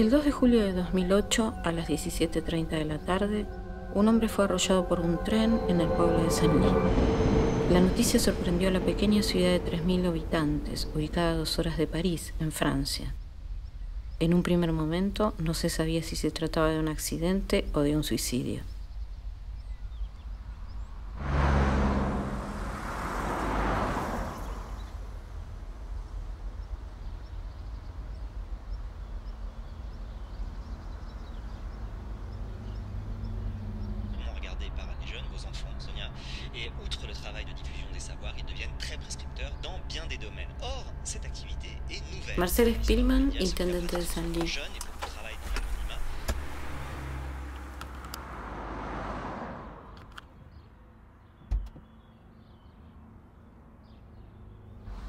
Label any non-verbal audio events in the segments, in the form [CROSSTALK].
El 2 de julio de 2008, a las 17.30 de la tarde, un hombre fue arrollado por un tren en el pueblo de Saint-Louis. La noticia sorprendió a la pequeña ciudad de 3.000 habitantes, ubicada a dos horas de París, en Francia. En un primer momento no se sabía si se trataba de un accidente o de un suicidio.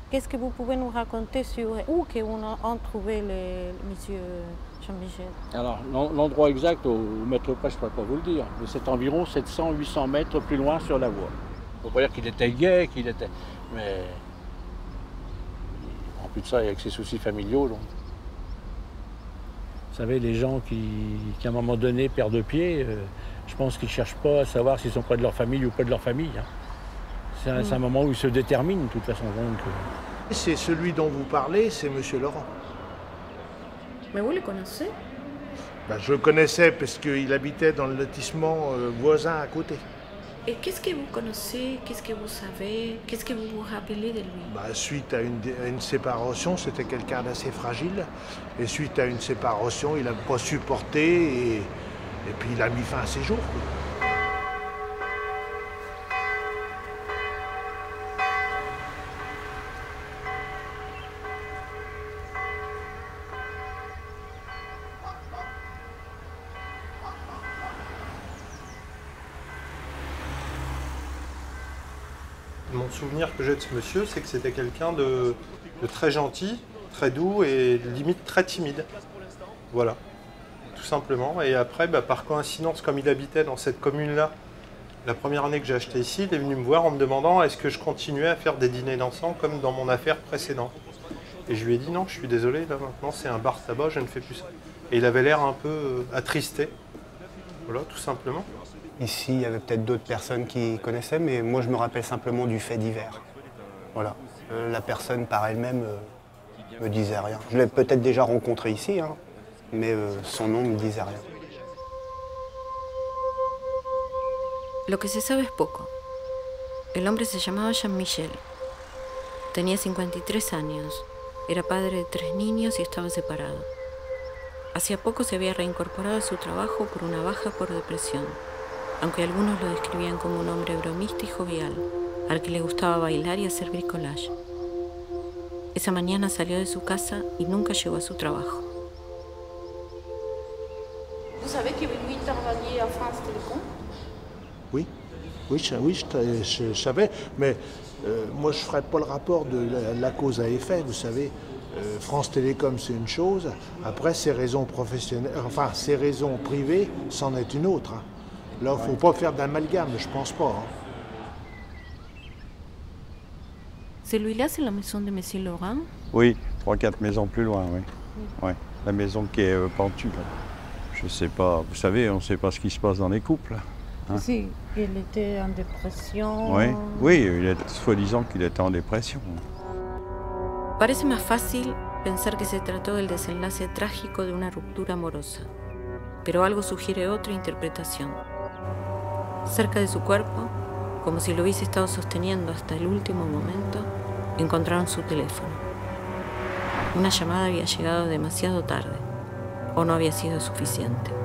Qu'est-ce que vous pouvez nous raconter sur où que on a, trouvé le monsieur Jean-Michel? Alors, l'en- l'endroit exact au, au mètre près, je ne pourrais pas vous le dire, mais c'est environ 700-800 mètres plus loin sur la voie. Il ne faut pas dire qu'il était gay, qu'il était. Mais. En plus de ça, avec ses soucis familiaux, donc. Vous savez, les gens qui, qui, à un moment donné, perdent pied, euh, je pense qu'ils ne cherchent pas à savoir s'ils sont près de leur famille ou pas de leur famille. hein. C'est un, un moment où ils se déterminent, de toute façon. Donc, euh, C'est celui dont vous parlez, c'est Monsieur Laurent. Mais vous le connaissez? Ben, je le connaissais parce qu'il habitait dans le lotissement euh, voisin à côté. Et qu'est-ce que vous connaissez? Qu'est-ce que vous savez? Qu'est-ce que vous vous rappelez de lui? Ben, suite à une, séparation, c'était quelqu'un d'assez fragile. Et suite à une séparation, il n'a pas supporté et, puis il a mis fin à ses jours. Souvenir que j'ai de ce monsieur, c'est que c'était quelqu'un de, très gentil, très doux et limite très timide. Voilà, tout simplement. Et après, bah, par coïncidence, comme il habitait dans cette commune-là, la première année que j'ai acheté ici, il est venu me voir en me demandant est-ce que je continuais à faire des dîners dansants comme dans mon affaire précédente? Et je lui ai dit non, je suis désolé, là maintenant c'est un bar tabac, je ne fais plus ça. Et il avait l'air un peu euh, attristé. Voilà, tout simplement. Ici, il y avait peut-être d'autres personnes qui connaissaient, mais moi je me rappelle simplement du fait divers. Voilà. Euh, la personne par elle-même euh, me disait rien. Je l'ai peut-être déjà rencontré ici, hein, mais euh, son nom me disait rien. Lo que se sabe es poco. El hombre se llamaba Jean-Michel. Tenía 53 años, era padre de tres niños y estaba separado. Hacía poco se había reincorporado a su trabajo por una baja por depresión, aunque algunos lo describían como un hombre bromista y jovial, al que le gustaba bailar y hacer bricolage. Esa mañana salió de su casa y nunca llegó a su trabajo. Vous savez que lui travaillait à France Télécom Oui, oui, je, oui, je, je- je savais, mais euh, moi je ne ferais pas le rapport de la, la cause à effet, vous savez. Euh, France Télécom, c'est une chose. Après, ses raisons professionnelles, enfin, ses raisons privées, c'en est une autre. hein. Là, il ne faut pas faire d'amalgame, je pense pas. hein. Celui-là, c'est la maison de Monsieur Laurent? Oui, trois, quatre maisons plus loin, oui. Ouais. La maison qui est euh, pentue, là. Je sais pas, vous savez, on ne sait pas ce qui se passe dans les couples. Hein Si, il était en dépression. Oui, oui, il est soi-disant qu'il était en dépression. Parece más fácil pensar que se trató del desenlace trágico de una ruptura amorosa, pero algo sugiere otra interpretación. Cerca de su cuerpo, como si lo hubiese estado sosteniendo hasta el último momento, encontraron su teléfono. Una llamada había llegado demasiado tarde, o no había sido suficiente.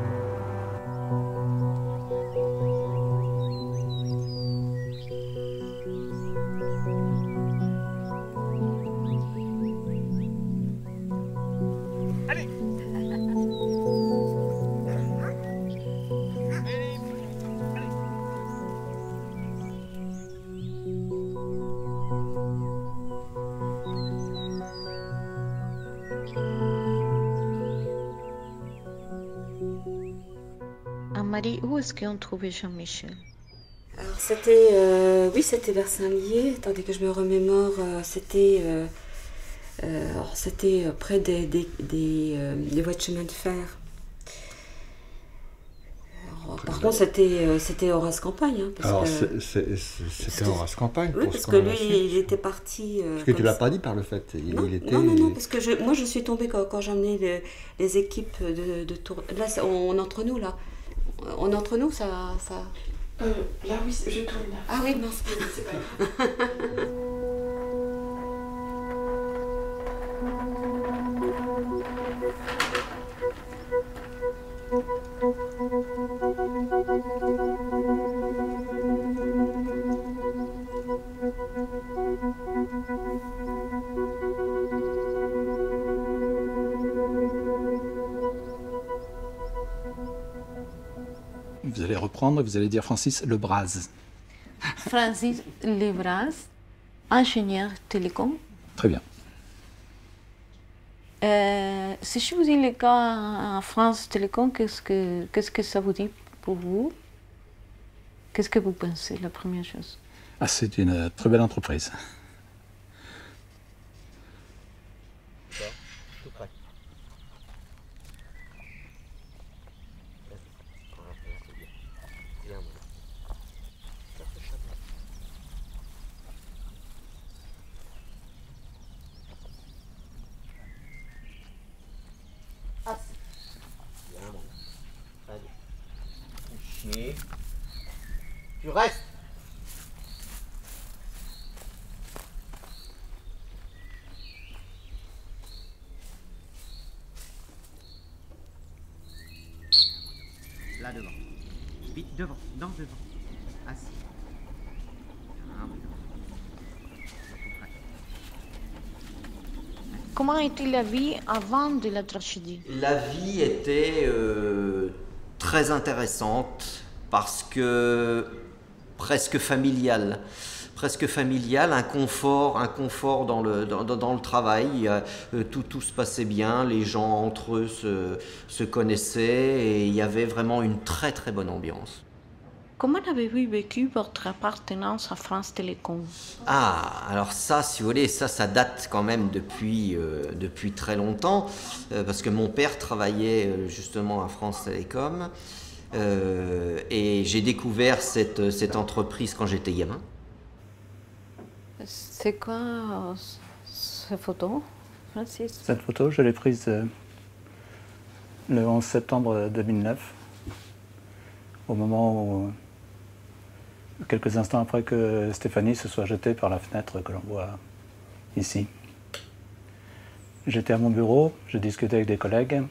Marie, où est-ce qu'on trouvait Jean-Michel? Alors c'était, euh, oui, c'était vers Saint-Lié. Attendez que je me remémore. euh, c'était euh, Euh, alors, c'était près des, des, des, euh, des voies de chemin de fer. Alors, par contre, c'était euh, c'était Horace Campagne. hein, parce Alors, que- c'est- c'est- c'est- c'était Horace Campagne. Oui, pour parce ce que lui, su. il était parti. euh, Parce que tu l'as pas dit par le fait. Il, Non, il était. non, non, non, parce que je, moi je suis tombée quand, quand emmené les, les équipes de, de tour. Là, c'est- on, entre nous, là. On entre nous, ça. ça... là, oui, je tourne là. Ah oui, mince, c'est pas Vous [LAUGHS] et vous allez dire Francis Lebras. Francis Lebras, ingénieur télécom. Très bien. Euh, si je vous dis le cas en France Télécom, qu'est-ce que, qu'est-ce que ça vous dit pour vous? Qu'est-ce que vous pensez, la première chose? Ah, c'est une euh, très belle entreprise. Tu restes. Là devant. Vite devant, dans devant. Assis. Ah, oui. Comment était la vie avant de la tragédie? La vie était euh, très intéressante parce que presque familiale. Presque familiale, un confort, un confort dans le, dans, le travail. Euh, tout, tout se passait bien, les gens entre eux se, se connaissaient et il y avait vraiment une très très bonne ambiance. Comment avez-vous vécu votre appartenance à France Télécom? Ah, alors ça, si vous voulez, ça, ça date quand même depuis, euh, depuis très longtemps, euh, parce que mon père travaillait euh, justement à France Télécom, euh, et j'ai découvert cette, cette entreprise quand j'étais gamin. C'est quoi euh, ces photos, Francis? Cette photo, je l'ai prise euh, le 11 septembre 2009, au moment où, euh, quelques instants après que Stéphanie se soit jetée par la fenêtre que l'on voit ici. J'étais à mon bureau, je discutais avec des collègues,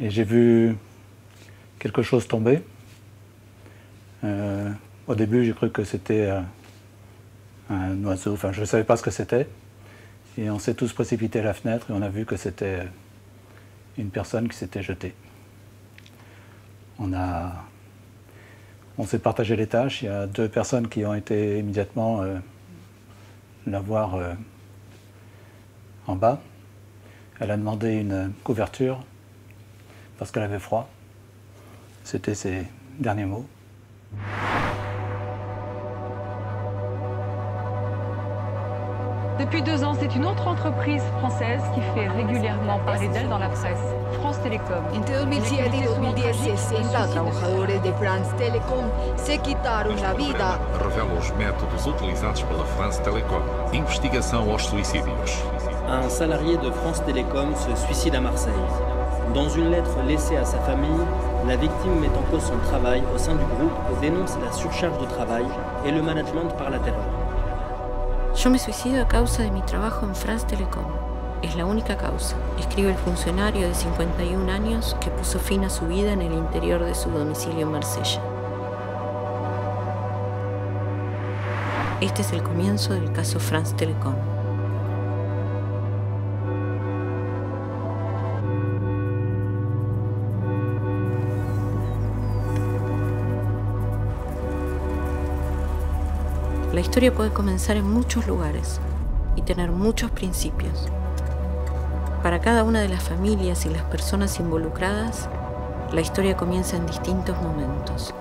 et j'ai vu quelque chose tomber. Euh, au début, j'ai cru que c'était euh, un oiseau, enfin je ne savais pas ce que c'était. Et on s'est tous précipités à la fenêtre et on a vu que c'était une personne qui s'était jetée. On, a, on s'est partagé les tâches. Il y a deux personnes qui ont été immédiatement euh, la voir euh, en bas. Elle a demandé une couverture parce qu'elle avait froid. C'était ses derniers mots. Depuis deux ans, c'est une autre entreprise française qui fait régulièrement parler d'elle dans la presse, France Télécom. Entre 2007 y 2016, trabajadores de France Telecom se quitaron la vida revela os métodos utilizados pela France Telecom. Investigação aos suicídios. Un salarié de France Télécom se suicide à Marseille. Dans une lettre laissée à sa famille, la victime met en cause son travail au sein du groupe et dénonce la surcharge de travail et le management par la terreur. Yo me suicido a causa de mi trabajo en France Telecom. Es la única causa, escribe el funcionario de 51 años que puso fin a su vida en el interior de su domicilio en Marsella. Este es el comienzo del caso France Telecom. La historia puede comenzar en muchos lugares y tener muchos principios. Para cada una de las familias y las personas involucradas, la historia comienza en distintos momentos.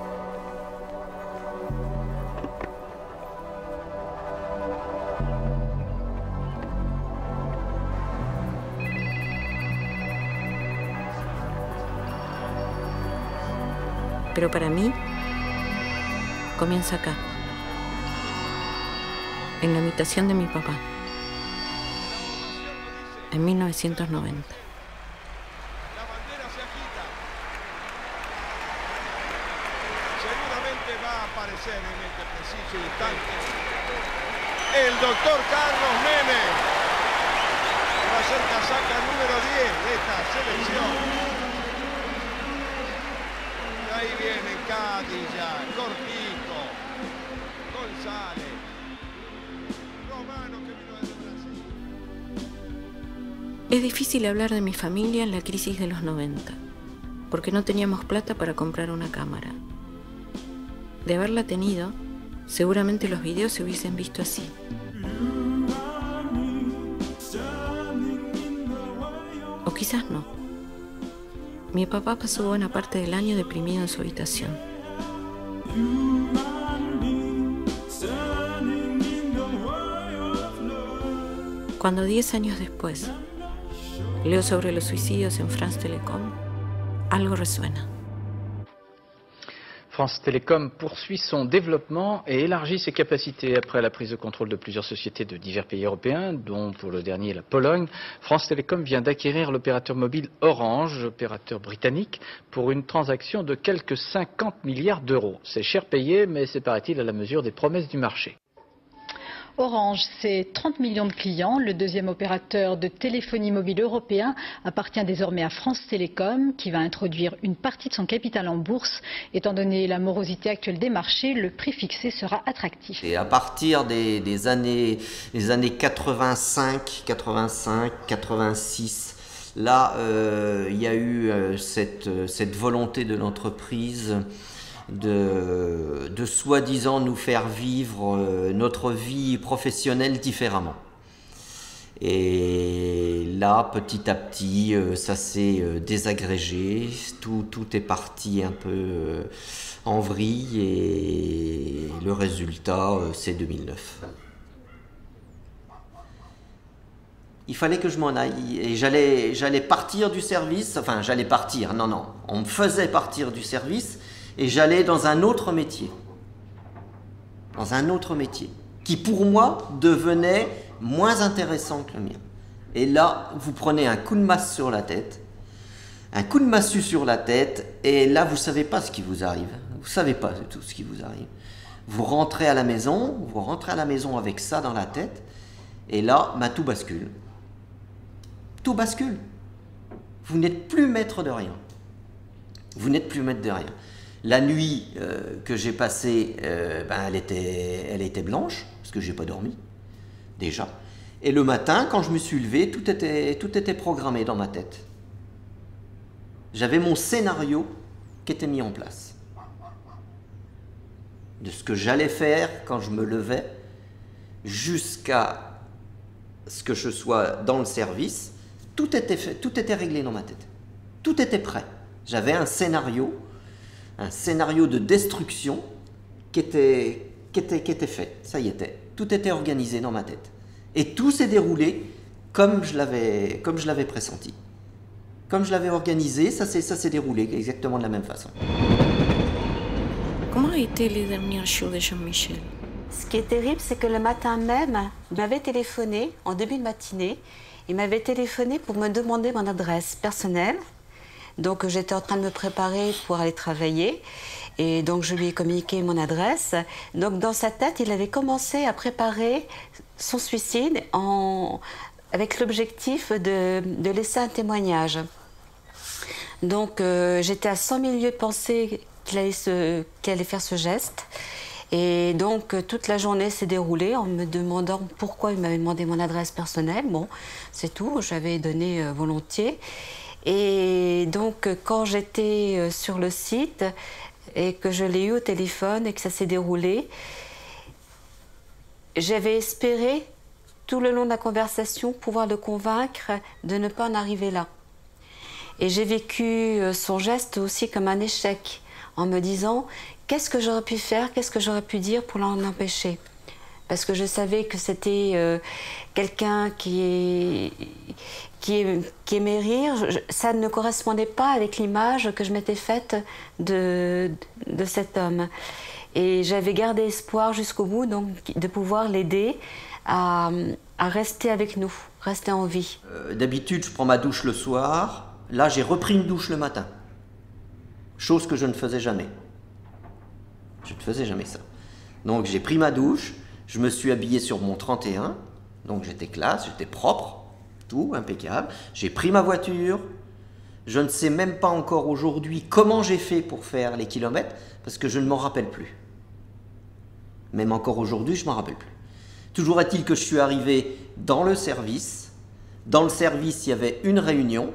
Pero para mí, comienza acá en la habitación de mi papá, en 1990. Seguramente va a aparecer en este preciso instante el doctor Carlos Menem. que Va a ser casaca número 10 de esta selección. Y ahí vienen Cadilla, Es difícil hablar de mi familia en la crisis de los 90, porque no teníamos plata para comprar una cámara. De haberla tenido, seguramente los videos se hubiesen visto así. O quizás no. Mi papá pasó buena parte del año deprimido en su habitación. Cuando 10 años después leo sobre los suicidios en France Telecom, algo resuena. France Télécom poursuit son développement et élargit ses capacités après la prise de contrôle de plusieurs sociétés de divers pays européens, dont pour le dernier la Pologne. France Télécom vient d'acquérir l'opérateur mobile Orange, opérateur britannique, pour une transaction de quelques 50 milliards d'euros. C'est cher payé, mais c'est paraît-il à la mesure des promesses du marché. Orange, c'est 30 millions de clients. Le deuxième opérateur de téléphonie mobile européen appartient désormais à France Télécom, qui va introduire une partie de son capital en bourse. Étant donné la morosité actuelle des marchés, le prix fixé sera attractif. Et à partir des, années, des années 85, 85, 86, là, euh, il y a eu euh, euh, cette volonté de l'entreprise de, soi-disant nous faire vivre euh, notre vie professionnelle différemment. Et là, petit à petit, euh, ça s'est euh, désagrégé, tout, tout est parti un peu en vrille et le résultat, c'est 2009. Il fallait que je m'en aille et j'allais partir du service, enfin j'allais partir, non, non, on me faisait partir du service et j'allais dans un autre métier. Dans un autre métier qui pour moi devenait moins intéressant que le mien. Et là, vous prenez un coup de masse sur la tête, un coup de massue sur la tête, et là, vous savez pas ce qui vous arrive. Vous savez pas du tout ce qui vous arrive. Vous rentrez à la maison, vous rentrez à la maison avec ça dans la tête, et là, bah, tout bascule. Tout bascule. Vous n'êtes plus maître de rien. Vous n'êtes plus maître de rien. La nuit euh, que j'ai passée, euh, ben, elle, était, elle était blanche, parce que j'ai pas dormi, déjà. Et le matin, quand je me suis levé, tout était, tout était programmé dans ma tête. J'avais mon scénario qui était mis en place. De ce que j'allais faire quand je me levais, jusqu'à ce que je sois dans le service, tout était fait, tout était réglé dans ma tête. Tout était prêt. J'avais un scénario, un scénario de destruction qui était, qui était, qui était fait. Ça y était. Tout était organisé dans ma tête. Et tout s'est déroulé comme je l'avais, comme je l'avais pressenti. Comme je l'avais organisé, ça s'est, ça s'est déroulé exactement de la même façon. Comment a été les derniers jours de Jean-Michel? Ce qui est terrible, c'est que le matin même, il m'avait téléphoné en début de matinée. Il m'avait téléphoné pour me demander mon adresse personnelle. Donc j'étais en train de me préparer pour aller travailler. Et donc je lui ai communiqué mon adresse. Donc dans sa tête, il avait commencé à préparer son suicide avec l'objectif de, laisser un témoignage. Donc euh, j'étais à 100 000 lieues de penser qu'il allait, faire ce geste. Et donc toute la journée s'est déroulée en me demandant pourquoi il m'avait demandé mon adresse personnelle. Bon, c'est tout, j'avais donné euh, volontiers. Et donc quand j'étais euh, sur le site et que je l'ai eu au téléphone et que ça s'est déroulé, j'avais espéré tout le long de la conversation pouvoir le convaincre de ne pas en arriver là. Et j'ai vécu euh, son geste aussi comme un échec, en me disant qu'est-ce que j'aurais pu faire, qu'est-ce que j'aurais pu dire pour l'en empêcher? parce que je savais que c'était euh, quelqu'un qui, qui, aimait rire. ça ne correspondait pas avec l'image que je m'étais faite de, cet homme. Et j'avais gardé espoir jusqu'au bout donc, de pouvoir l'aider à, à, rester avec nous, rester en vie. Euh, d'habitude, je prends ma douche le soir. Là, j'ai repris une douche le matin. Chose que je ne faisais jamais. Je ne faisais jamais ça. Donc j'ai pris ma douche, je me suis habillé sur mon 31, donc j'étais classe, j'étais propre, tout impeccable. J'ai pris ma voiture. Je ne sais même pas encore aujourd'hui comment j'ai fait pour faire les kilomètres, parce que je ne m'en rappelle plus. Même encore aujourd'hui, je ne m'en rappelle plus. Toujours est-il que je suis arrivé dans le service. Dans le service, il y avait une réunion.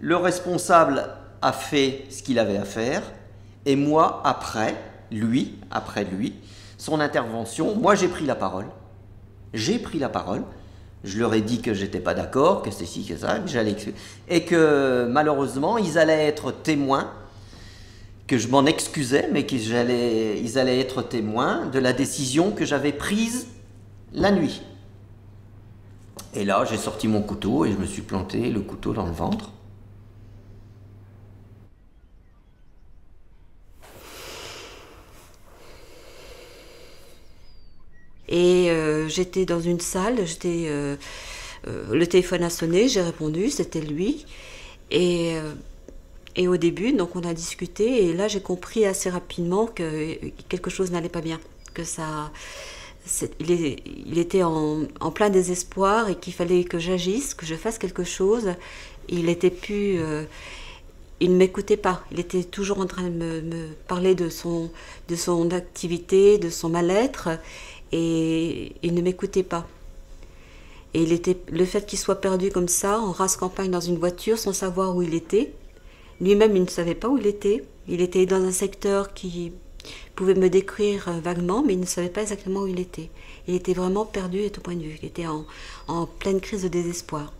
Le responsable a fait ce qu'il avait à faire. Et moi, après, lui, après lui, son intervention, moi j'ai pris la parole. J'ai pris la parole. Je leur ai dit que j'étais pas d'accord, que c'est ci, que ça, que j'allais et que malheureusement ils allaient être témoins, que je m'en excusais, mais qu'ils allaient, allaient être témoins de la décision que j'avais prise la nuit. Et là, j'ai sorti mon couteau et je me suis planté le couteau dans le ventre. Et euh, j'étais dans une salle, j'étais, euh, euh, le téléphone a sonné, j'ai répondu, c'était lui. Et, et au début, donc on a discuté, et là j'ai compris assez rapidement que quelque chose n'allait pas bien, que ça, il, il, était en, en, plein désespoir et qu'il fallait que j'agisse, que je fasse quelque chose. Il était plus, il ne m'écoutait pas. Il était toujours en train de me, me, parler de son, de son activité, de son mal-être et il ne m'écoutait pas. Et il était, le fait qu'il soit perdu comme ça, en race campagne dans une voiture, sans savoir où il était, lui-même il ne savait pas où il était. Il était dans un secteur qui pouvait me décrire vaguement, mais il ne savait pas exactement où il était. Il était vraiment perdu de tout point de vue. Il était en, en pleine crise de désespoir.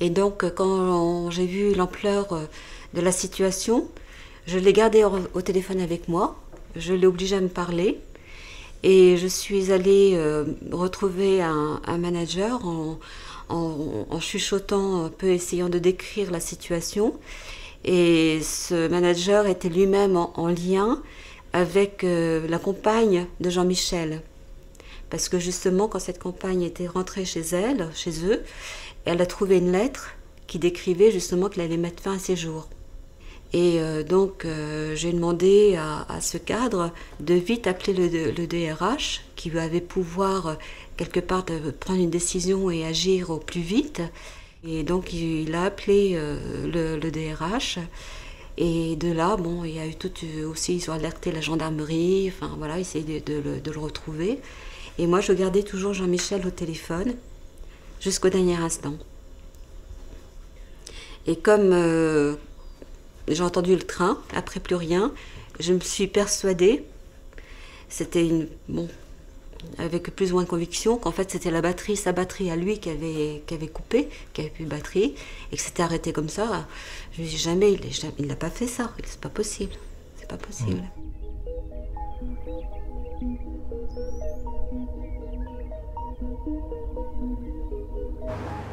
Et donc, quand j'ai vu l'ampleur de la situation, je l'ai gardé au téléphone avec moi. Je l'ai obligé à me parler. Et je suis allée euh, retrouver un, manager en, chuchotant un peu, essayant de décrire la situation. Et ce manager était lui-même en, lien avec euh, la compagne de Jean-Michel. Parce que justement, quand cette compagne était rentrée chez elle, chez eux, elle a trouvé une lettre qui décrivait justement qu'elle allait mettre fin à ses jours. Et euh, donc, euh, j'ai demandé à, ce cadre de vite appeler le, DRH, qui avait pouvoir, euh, quelque part, de prendre une décision et agir au plus vite. Et donc, il, a appelé le, DRH. Et de là, bon, il y a eu tout aussi, ils ont alerté la gendarmerie, enfin voilà, essayer de, de, de, le retrouver. Et moi, je gardais toujours Jean-Michel au téléphone jusqu'au dernier instant. Et comme j'ai entendu le train, après plus rien. Je me suis persuadée, c'était une. Bon, avec plus ou moins de conviction, qu'en fait c'était la batterie, sa batterie à lui qui avait, qui avait coupé, qui avait plus de batterie, et que c'était arrêté comme ça. Je me suis dit jamais, il n'a pas fait ça, c'est pas possible. C'est pas possible.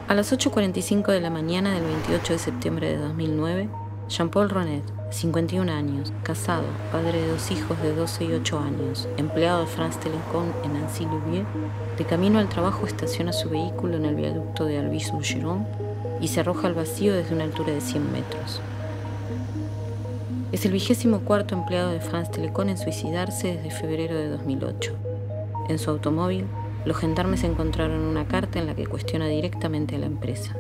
A las 8.45 de la mañana del 28 de septiembre de 2009, Jean-Paul Ronet, 51 años, casado, padre de dos hijos de 12 y 8 años, empleado de France Telecom en Annecy-Louviers, de camino al trabajo estaciona su vehículo en el viaducto de Albi-sur-Giron y se arroja al vacío desde una altura de 100 metros. Es el vigésimo cuarto empleado de France Telecom en suicidarse desde febrero de 2008. En su automóvil, los gendarmes encontraron una carta en la que cuestiona directamente a la empresa.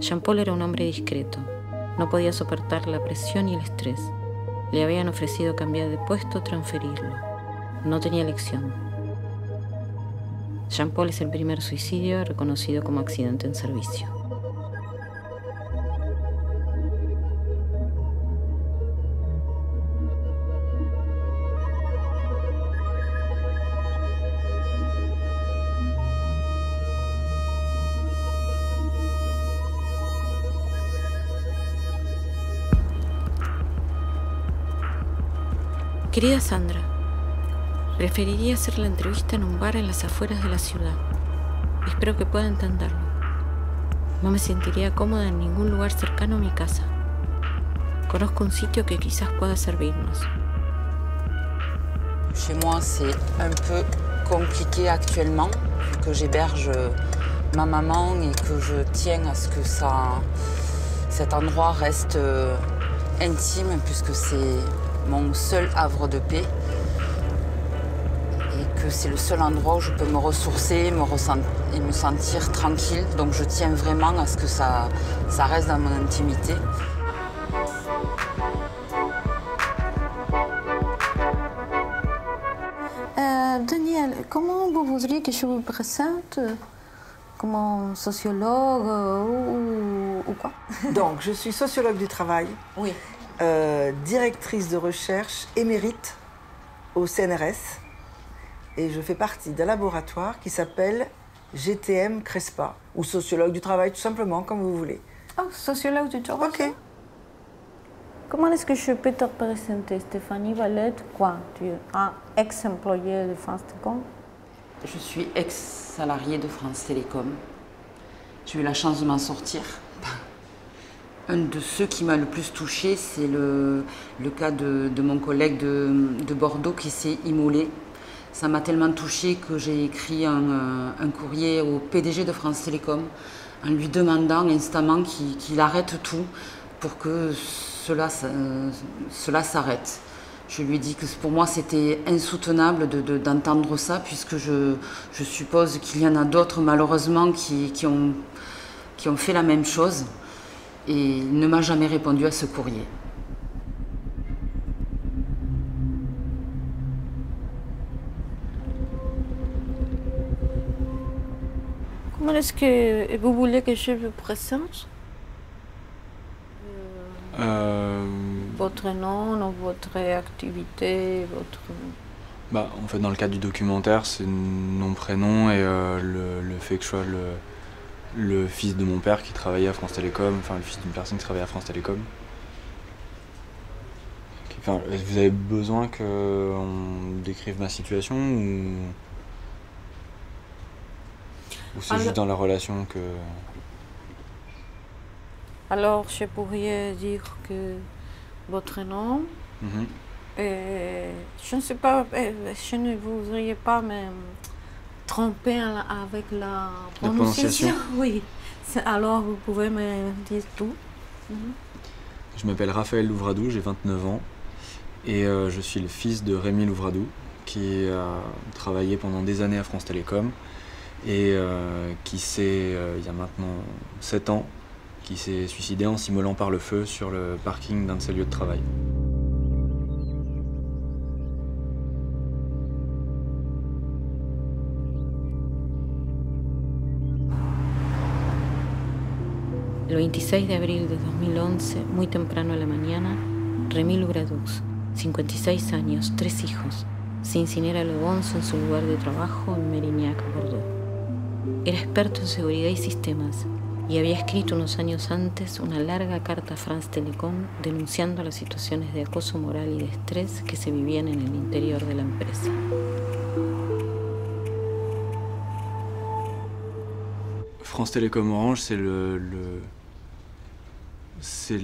Jean-Paul era un hombre discreto, no podía soportar la presión y el estrés. Le habían ofrecido cambiar de puesto transferirlo. No tenía elección. Jean Paul es el primer suicidio reconocido como accidente en servicio. Querida Sandra, Preferiría hacer la entrevista en un bar en las afueras de la ciudad. Espero que pueda entenderlo. No me sentiría cómoda en ningún lugar cercano a mi casa. Conozco un sitio que quizás pueda servirnos. Chez moi, c'est un peu compliqué actuellement, vu que j'héberge ma maman et que je tiens à ce que ça, cet endroit reste euh, intime, puisque c'est mon seul havre de paix. Et que c'est le seul endroit où je peux me ressourcer me et me sentir tranquille. Donc je tiens vraiment à ce que ça, ça reste dans mon intimité. Euh, Daniel, comment vous voudriez que je vous présente comme sociologue euh, ou, quoi? Donc, je suis sociologue du travail. Oui. Euh, directrice de recherche émérite au CNRS. Et je fais partie d'un laboratoire qui s'appelle GTM Crespa, ou sociologue du travail, tout simplement, comme vous voulez. Oh, sociologue du travail Ok. Comment est-ce que je peux te présenter Stéphanie Valette? Quoi? Tu es un ex-employé de France Télécom? Je suis ex-salarié de France Télécom. J'ai eu la chance de m'en sortir. Un de ceux qui m'a le plus touché, c'est le, cas de, mon collègue de, de Bordeaux qui s'est immolé. Ça m'a tellement touché que j'ai écrit un, un, courrier au PDG de France Télécom en lui demandant instamment qu'il arrête tout pour que cela, s'arrête. Je lui ai dit que pour moi c'était insoutenable d'entendre de, ça, puisque je, suppose qu'il y en a d'autres malheureusement qui ont fait la même chose. Et il ne m'a jamais répondu à ce courrier. Comment est-ce que vous voulez que je vous présente? Euh... Votre nom, votre activité, votre... Bah, en fait, dans le cadre du documentaire, c'est nom, prénom et euh, le, le, fait que je sois le, le, fils de mon père qui travaillait à France Télécom, enfin le fils d'une personne qui travaillait à France Télécom. Enfin, vous avez besoin qu'on décrive ma situation ou, ou c'est juste dans la relation que... Alors, je pourrais dire que votre nom, mm -hmm. et je ne sais pas, je ne voudrais pas me tromper avec la prononciation. La [LAUGHS] oui. Alors, vous pouvez me dire tout. Mm -hmm. Je m'appelle Raphaël Louvradou, j'ai 29 ans et euh, je suis le fils de Rémi Louvradou qui a travaillé pendant des années à France Télécom et euh, qui s'est, euh, il y a maintenant 7 ans, qui s'est suicidé en s'immolant par le feu sur le parking d'un de ses lieux de travail. El 26 de abril de 2011, muy temprano a la mañana, Remy Lugradux, 56 años, tres hijos, se incinera Le Bonzo en su lugar de trabajo en Mérignac, Bordeaux. Era experto en seguridad y sistemas y había escrito unos años antes una larga carta a France Telecom denunciando las situaciones de acoso moral y de estrés que se vivían en el interior de la empresa. France Télécom Orange, c'est le, le c'est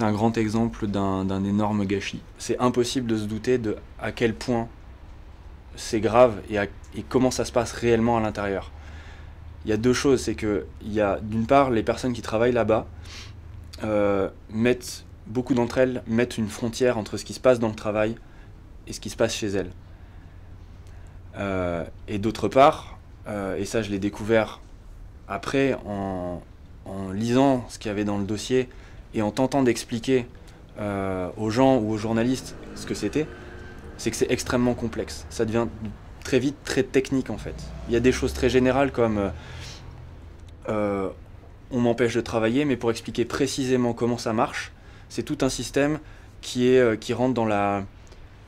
un grand exemple d'un énorme gâchis. C'est impossible de se douter de à quel point c'est grave et, comment ça se passe réellement à l'intérieur il y a deux choses. C'est que, y a d'une part, les personnes qui travaillent là-bas euh, mettent, beaucoup d'entre elles mettent une frontière entre ce qui se passe dans le travail et ce qui se passe chez elles. Euh, et d'autre part, euh, et ça je l'ai découvert après en, en, lisant ce qu'il y avait dans le dossier et en tentant d'expliquer euh, aux gens ou aux journalistes ce que c'était, c'est que c'est extrêmement complexe. Ça devient très vite très technique en fait. Il y a des choses très générales comme euh, on m'empêche de travailler, mais pour expliquer précisément comment ça marche, c'est tout un système qui, est, euh, qui rentre dans la...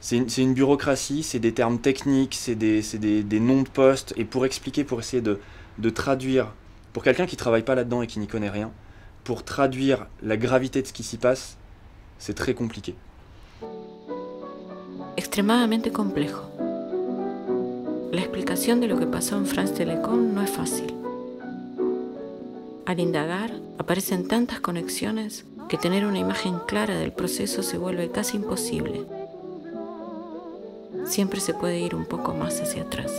C'est une, une, bureaucratie, c'est des termes techniques, c'est des, des, des, noms de postes, et pour expliquer, pour essayer de, de traduire, pour quelqu'un qui travaille pas là-dedans et qui n'y connaît rien, pour traduire la gravité de ce qui s'y passe, c'est très compliqué. Extremadamente complejo. La explicación de lo que pasó en France Telecom no es fácil. Al indagar, aparecen tantas conexiones que tener una imagen clara del proceso se vuelve casi imposible. Siempre se puede ir un poco más hacia atrás.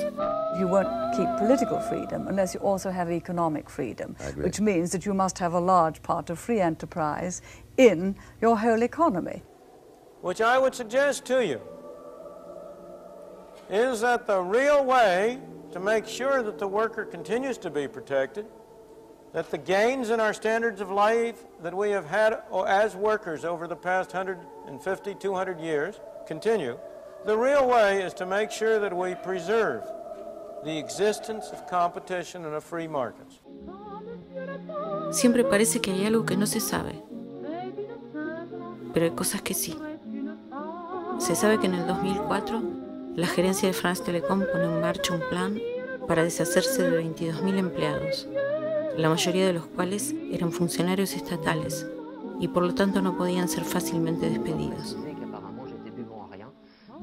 You won't keep political freedom unless you also have economic freedom, which means that you must have a large part of free enterprise in your whole economy. Which I would suggest to you is that the real way to make sure that the worker continues to be protected, that the gains in our standards of life that we have had as workers over the past 150, 200 years continue, the real way is to make sure that we preserve the existence of competition in a free markets. Siempre parece que hay algo que no se sabe, pero hay cosas que sí. Se sabe que en el 2004 la gerencia de France Telecom pone en marcha un plan para deshacerse de 22.000 empleados, la mayoría de los cuales eran funcionarios estatales y por lo tanto no podían ser fácilmente despedidos.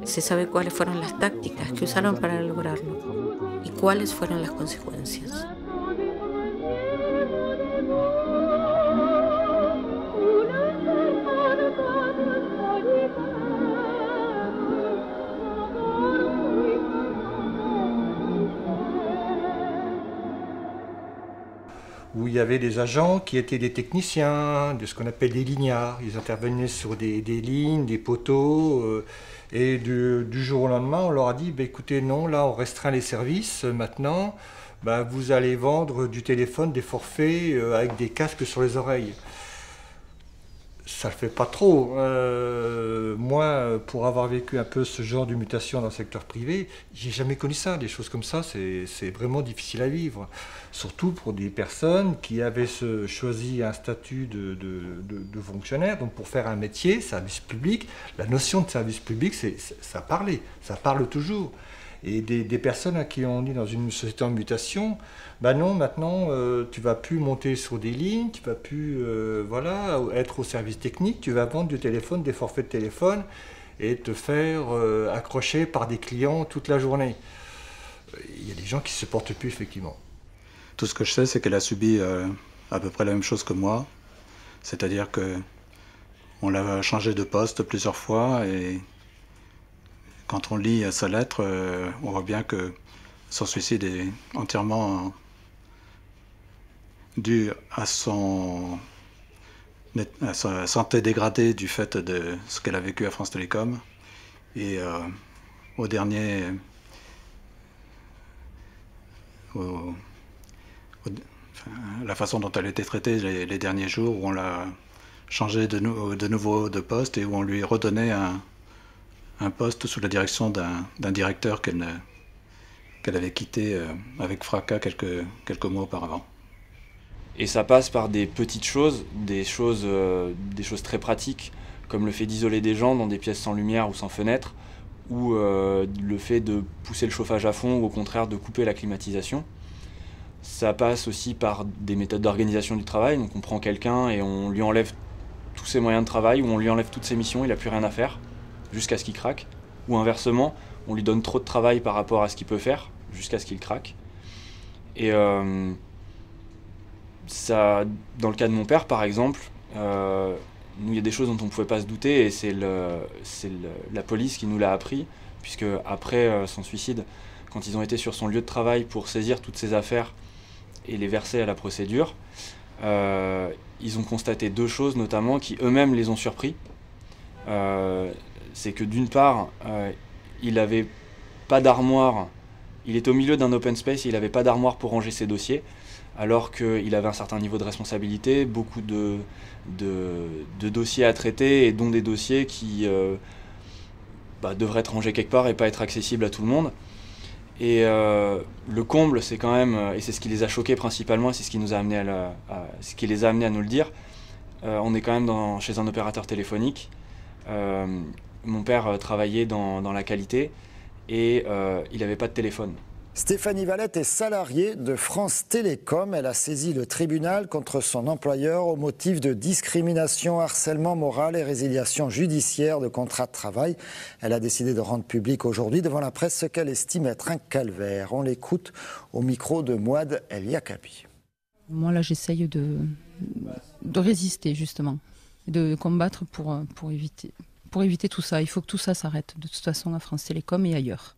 Se sabe cuáles fueron las tácticas que usaron para lograrlo y cuáles fueron las consecuencias. Il y avait des agents qui étaient des techniciens, de ce qu'on appelle des lignards. Ils intervenaient sur des, lignes, des poteaux. euh, et du, du jour au lendemain, on leur a dit, bah, écoutez, non, là, on restreint les services. euh, Maintenant, bah, vous allez vendre du téléphone, des forfaits euh, avec des casques sur les oreilles. Ça le fait pas trop. Euh, moi, pour avoir vécu un peu ce genre de mutation dans le secteur privé, j'ai jamais connu ça. Des choses comme ça, c'est vraiment difficile à vivre. Surtout pour des personnes qui avaient choisi un statut de, de, fonctionnaire. Donc pour faire un métier, service public, la notion de service public, ça parlait, ça parle toujours. Et des, personnes à qui on dit dans une société en mutation, bah non, maintenant euh, tu vas plus monter sur des lignes, tu vas plus euh, voilà, être au service technique, tu vas vendre du téléphone, des forfaits de téléphone et te faire euh, accrocher par des clients toute la journée. Il y a des gens qui se supportent plus effectivement. Tout ce que je sais, c'est qu'elle a subi à peu près la même chose que moi. C'est-à-dire que on l'a changé de poste plusieurs fois et quand on lit sa lettre, euh, on voit bien que son suicide est entièrement dû à son sa santé dégradée du fait de ce qu'elle a vécu à France Télécom. Et euh, au dernier la façon dont elle a été traitée les, derniers jours, où on l'a changé de, nou- de nouveau de poste et où on lui redonnait un, un poste sous la direction d'un directeur qu'elle ne- qu'elle avait quitté euh, avec fracas quelques, mois auparavant. Et ça passe par des petites choses, des choses, euh, des choses très pratiques, comme le fait d'isoler des gens dans des pièces sans lumière ou sans fenêtre, ou euh, le fait de pousser le chauffage à fond ou au contraire de couper la climatisation. Ça passe aussi par des méthodes d'organisation du travail, donc on prend quelqu'un et on lui enlève tous ses moyens de travail, ou on lui enlève toutes ses missions, il n'a plus rien à faire, jusqu'à ce qu'il craque, ou inversement, on lui donne trop de travail par rapport à ce qu'il peut faire, jusqu'à ce qu'il craque. Et euh, ça, dans le cas de mon père, par exemple, euh, nous, il y a des choses dont on ne pouvait pas se douter, et c'est la police qui nous l'a appris, puisque après euh, son suicide, quand ils ont été sur son lieu de travail pour saisir toutes ses affaires et les verser à la procédure, euh, ils ont constaté deux choses notamment qui eux-mêmes les ont surpris. C'est que d'une part, euh, il n'avait pas d'armoire, il était au milieu d'un open space et il n'avait pas d'armoire pour ranger ses dossiers, alors qu'il avait un certain niveau de responsabilité, beaucoup de, de, dossiers à traiter, et dont des dossiers qui euh, bah, devraient être rangés quelque part et pas être accessibles à tout le monde. Et euh, le comble, c'est quand même, et c'est ce qui les a choqués principalement, c'est ce qui nous a amené à, ce qui les a amenés à nous le dire. on est quand même chez un opérateur téléphonique. Mon père euh, travaillait dans, dans la qualité et euh, il n'avait pas de téléphone. Stéphanie Valette est salariée de France Télécom. Elle a saisi le tribunal contre son employeur au motif de discrimination, harcèlement moral et résiliation judiciaire de contrat de travail. Elle a décidé de rendre public aujourd'hui devant la presse ce qu'elle estime être un calvaire. On l'écoute au micro de Mouad El Yakabi. Moi là j'essaye de, de résister justement, de combattre pour, pour, éviter, pour éviter tout ça. Il faut que tout ça s'arrête de toute façon à France Télécom et ailleurs.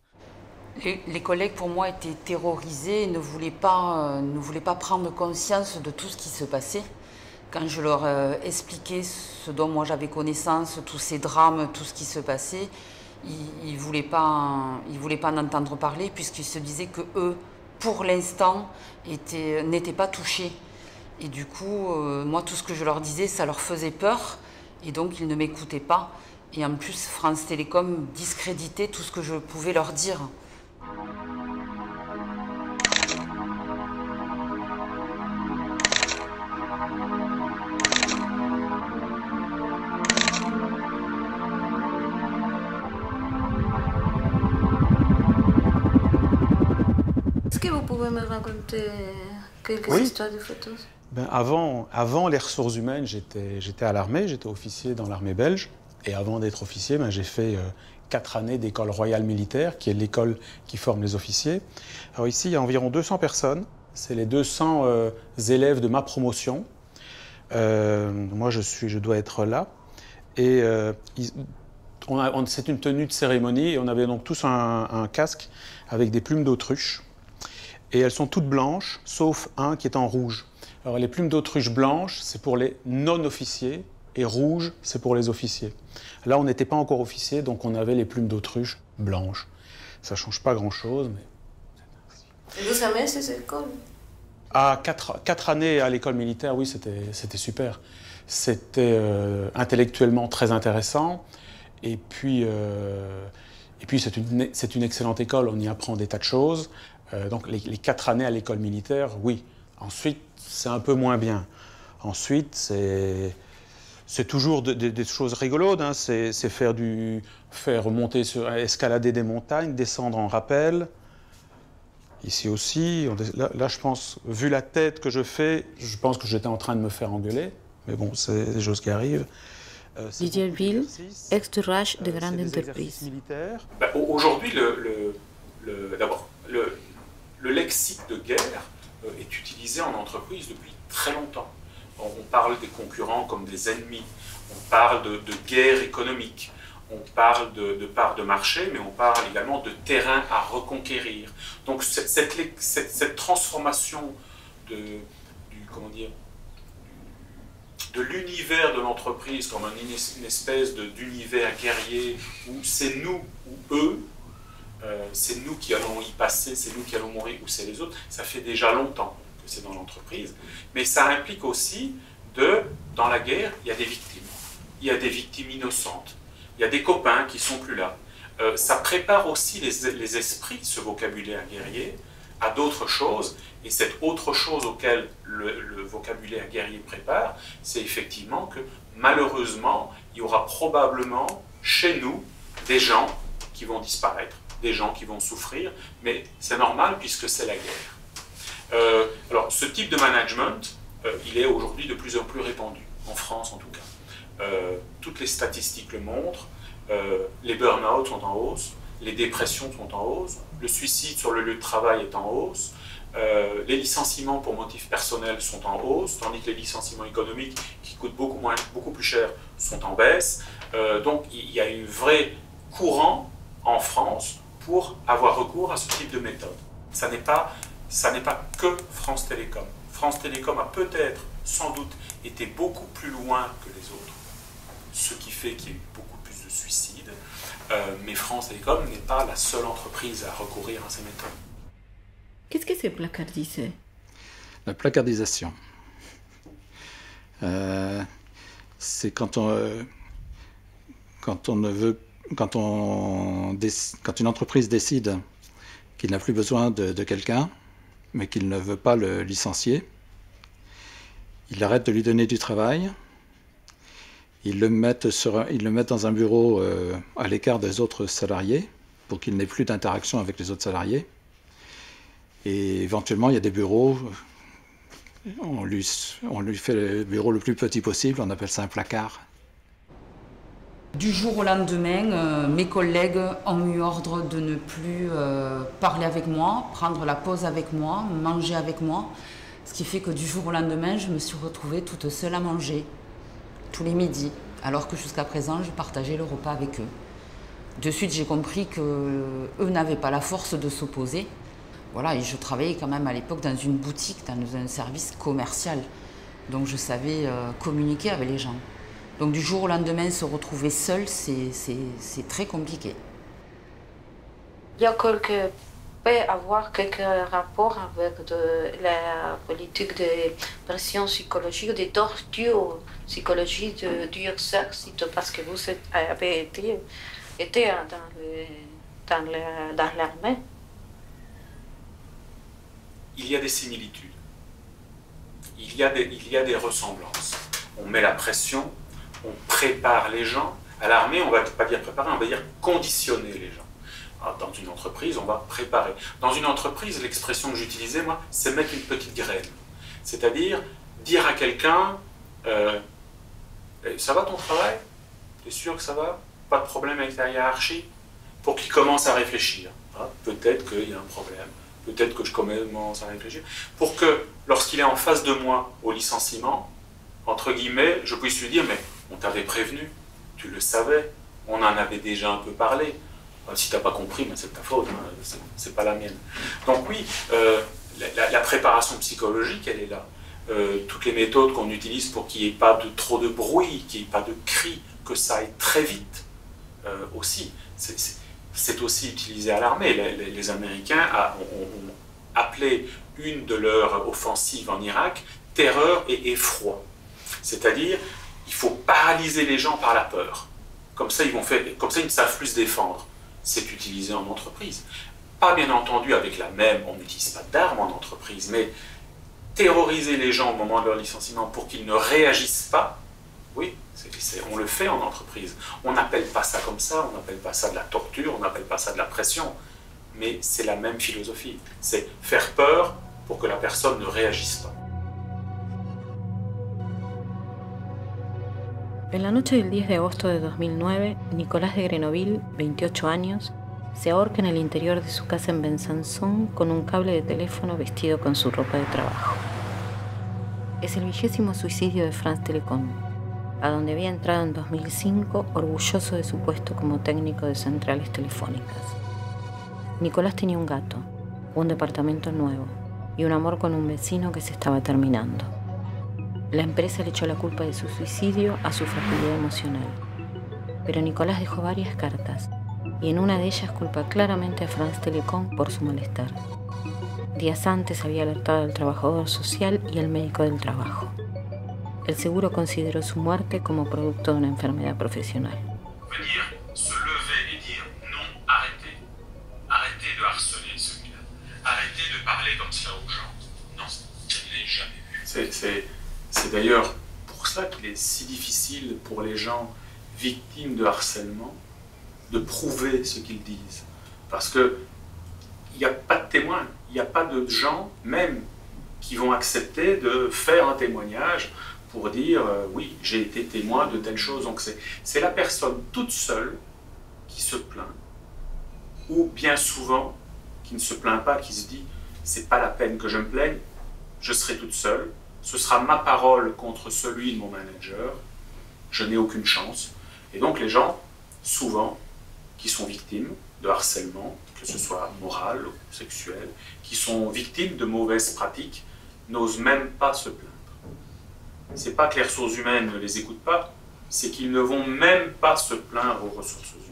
Les, collègues, pour moi, étaient terrorisés, ne voulaient, pas, euh, ne voulaient pas prendre conscience de tout ce qui se passait. Quand je leur euh, expliquais ce dont moi j'avais connaissance, tous ces drames, tout ce qui se passait, ils ne voulaient pas, ils voulaient pas en entendre parler puisqu'ils se disaient que eux, pour l'instant, n'étaient pas touchés. Et du coup, euh, moi, tout ce que je leur disais, ça leur faisait peur. Et donc, ils ne m'écoutaient pas. Et en plus, France Télécom discréditait tout ce que je pouvais leur dire. Est-ce que vous pouvez me raconter quelques histoires de photos? Ben avant, avant les ressources humaines, j'étais à l'armée, j'étais officier dans l'armée belge. Et avant d'être officier, ben j'ai fait euh, quatre années d'école royale militaire, qui est l'école qui forme les officiers. Alors ici, il y a environ 200 personnes. C'est les 200 euh, élèves de ma promotion. Euh, moi, je, suis, je dois être là. Et c'est une tenue de cérémonie et on avait donc tous un casque avec des plumes d'autruche. Et elles sont toutes blanches, sauf un qui est en rouge. Alors les plumes d'autruche blanches, c'est pour les non-officiers et rouge, c'est pour les officiers. Là, on n'était pas encore officier, donc on avait les plumes d'autruche blanches. Ça change pas grand-chose, mais... Et vous aimez ces écoles À quatre, quatre, années à l'école militaire, oui, c'était super. C'était euh, intellectuellement très intéressant. Et puis, euh, et puis c'est une, une, excellente école, on y apprend des tas de choses. Euh, donc les, les, quatre années à l'école militaire, oui. Ensuite, c'est un peu moins bien. Ensuite, c'est c'est toujours des choses rigolotes. Hein. C'est faire du faire monter sur escalader des montagnes, descendre en rappel. Ici aussi, là, je pense, vu la tête que je fais, je pense que j'étais en train de me faire engueuler. Mais bon, c'est des choses qui arrivent. Euh, Didier Ville, ex-tourage de euh, grande entreprise. Ben, Aujourd'hui, le, le, d'abord, le, lexique de guerre euh, est utilisé en entreprise depuis très longtemps on parle des concurrents comme des ennemis, on parle de, guerre économique, on parle de, de part de marché, mais on parle également de terrain à reconquérir. Donc cette, transformation de, du, de l'univers de l'entreprise comme une, espèce d'univers guerrier où c'est nous ou eux, euh, c'est nous qui allons y passer, c'est nous qui allons mourir ou c'est les autres, ça fait déjà longtemps c'est dans l'entreprise, mais ça implique aussi de, dans la guerre, il y a des victimes. Il y a des victimes innocentes. Il y a des copains qui sont plus là. Euh, ça prépare aussi les, les, esprits, ce vocabulaire guerrier, à d'autres choses. Et cette autre chose auquel le, vocabulaire guerrier prépare, c'est effectivement que malheureusement, il y aura probablement chez nous des gens qui vont disparaître, des gens qui vont souffrir, mais c'est normal puisque c'est la guerre. Euh, alors, ce type de management, euh, il est aujourd'hui de plus en plus répandu, en France en tout cas. Euh, toutes les statistiques le montrent, les burn-out sont en hausse, les dépressions sont en hausse, le suicide sur le lieu de travail est en hausse, les licenciements pour motifs personnels sont en hausse, tandis que les licenciements économiques, qui coûtent beaucoup, moins, beaucoup plus cher, sont en baisse. donc il y a un vrai courant en France pour avoir recours à ce type de méthode. Ça n'est pas ça n'est pas que France Télécom. France Télécom a peut-être, sans doute, été beaucoup plus loin que les autres, ce qui fait qu'il y a eu beaucoup plus de suicides. Euh, mais France Télécom n'est pas la seule entreprise à recourir à ces méthodes. Qu'est-ce que c'est placardiser La placardisation. Euh, c'est quand on, euh, quand on ne veut, quand, on, quand une entreprise décide qu'il n'a plus besoin de quelqu'un, mais qu'il ne veut pas le licencier. Il arrête de lui donner du travail. Il le met, dans un bureau euh, à l'écart des autres salariés pour qu'il n'ait plus d'interaction avec les autres salariés. Et éventuellement, il y a des bureaux. On lui fait le bureau le plus petit possible, on appelle ça un placard. Du jour au lendemain, euh, mes collègues ont eu ordre de ne plus euh, parler avec moi, prendre la pause avec moi, manger avec moi. Ce qui fait que du jour au lendemain, je me suis retrouvée toute seule à manger, tous les midis, alors que jusqu'à présent, je partageais le repas avec eux. De suite, j'ai compris qu'eux n'avaient pas la force de s'opposer. Voilà, et je travaillais quand même à l'époque dans une boutique, dans un service commercial. Donc je savais euh, communiquer avec les gens. Donc du jour au lendemain, se retrouver seul, c'est très compliqué. Il y a quelque, peut avoir quelques rapports avec de la politique de pression psychologique, de torture psychologique de dur sexe, parce que vous avez été, été dans l'armée. il y a des similitudes. Il y a des, il y a des ressemblances. On met la pression, on prépare les gens. À l'armée, on ne va pas dire préparer, on va dire conditionner les gens. Ah, dans une entreprise, on va préparer. Dans une entreprise, l'expression que j'utilisais, moi, c'est mettre une petite graine. C'est-à-dire dire à quelqu'un euh, eh, Ça va ton travail? T'es sûr que ça va? Pas de problème avec ta hiérarchie? Pour qu'il commence à réfléchir. Ah, peut-être qu'il y a un problème. Peut-être que je commence à réfléchir. Pour que, lorsqu'il est en face de moi au licenciement, entre guillemets, je puisse lui dire Mais on t'avait prévenu, tu le savais, on en avait déjà un peu parlé. si tu n'as pas compris, ben, c'est ta faute, hein, c'est pas la mienne. Donc oui, euh, la, préparation psychologique, elle est là. Euh, toutes les méthodes qu'on utilise pour qu'il n'y ait pas de trop de bruit, qu'il n'y ait pas de cris, que ça aille très vite euh, aussi. C'est aussi utilisé à l'armée. Les, Américains ont, appelé une de leurs offensives en Irak terreur et effroi. C'est-à-dire, il faut paralyser les gens par la peur. Comme ça, ils, vont faire, comme ça, ils ne savent plus se défendre. C'est utilisé en entreprise. Pas bien entendu avec la même, on n'utilise pas d'armes en entreprise, mais terroriser les gens au moment de leur licenciement pour qu'ils ne réagissent pas, oui, on le fait en entreprise. On n'appelle pas ça comme ça, on n'appelle pas ça de la torture, on n'appelle pas ça de la pression, mais c'est la même philosophie. C'est faire peur pour que la personne ne réagisse pas. En la noche del 10 de agosto de 2009, Nicolás de Grenoville, 28 años, se ahorca en el interior de su casa en Besançon con un cable de teléfono vestido con su ropa de trabajo. Es el vigésimo suicidio de France Telecom, a donde había entrado en 2005 orgulloso de su puesto como técnico de centrales telefónicas. Nicolás tenía un gato, un departamento nuevo y un amor con un vecino que se estaba terminando. La empresa le echó la culpa de su suicidio a su fragilidad emocional. Pero Nicolás dejó varias cartas y en una de ellas culpa claramente a France Telecom por su malestar. Días antes había alertado al trabajador social y al médico del trabajo. El seguro consideró su muerte como producto de una enfermedad profesional. C'est d'ailleurs pour ça qu'il est si difficile pour les gens victimes de harcèlement de prouver ce qu'ils disent. Parce que il n'y a pas de témoins, il n'y a pas de gens, même, qui vont accepter de faire un témoignage pour dire euh, oui, j'ai été témoin de telle chose. Donc c'est la personne toute seule qui se plaint, ou bien souvent qui ne se plaint pas, qui se dit c'est pas la peine que je me plaigne, je serai toute seule, ce sera ma parole contre celui de mon manager, je n'ai aucune chance. Et donc les gens, souvent, qui sont victimes de harcèlement, que ce soit moral ou sexuel, qui sont victimes de mauvaises pratiques, n'osent même pas se plaindre. C'est pas que les ressources humaines ne les écoutent pas, c'est qu'ils ne vont même pas se plaindre aux ressources humaines.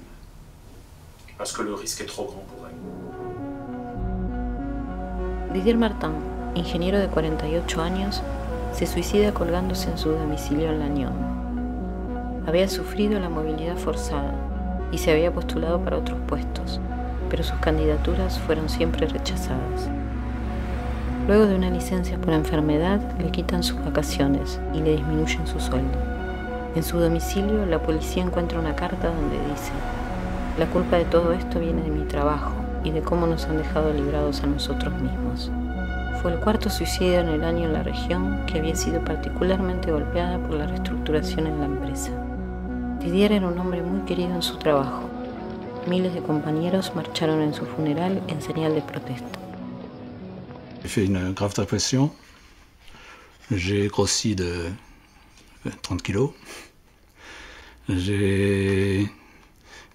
Parce que le risque est trop grand pour elles. Didier Martin, ingeniero de 48 años, se suicida colgándose en su domicilio en Lannion. Había sufrido la movilidad forzada y se había postulado para otros puestos, pero sus candidaturas fueron siempre rechazadas. Luego de una licencia por enfermedad, le quitan sus vacaciones y le disminuyen su sueldo. En su domicilio, la policía encuentra una carta donde dice, la culpa de todo esto viene de mi trabajo, y de cómo nos han dejado librados a nosotros mismos. Fue el cuarto suicidio en el año en la región que había sido particularmente golpeada por la reestructuración en la empresa. Didier era un hombre muy querido en su trabajo. Miles de compañeros marcharon en su funeral en señal de protesta. J'ai une grave dépression. J'ai grossi de 30 kilos. J'ai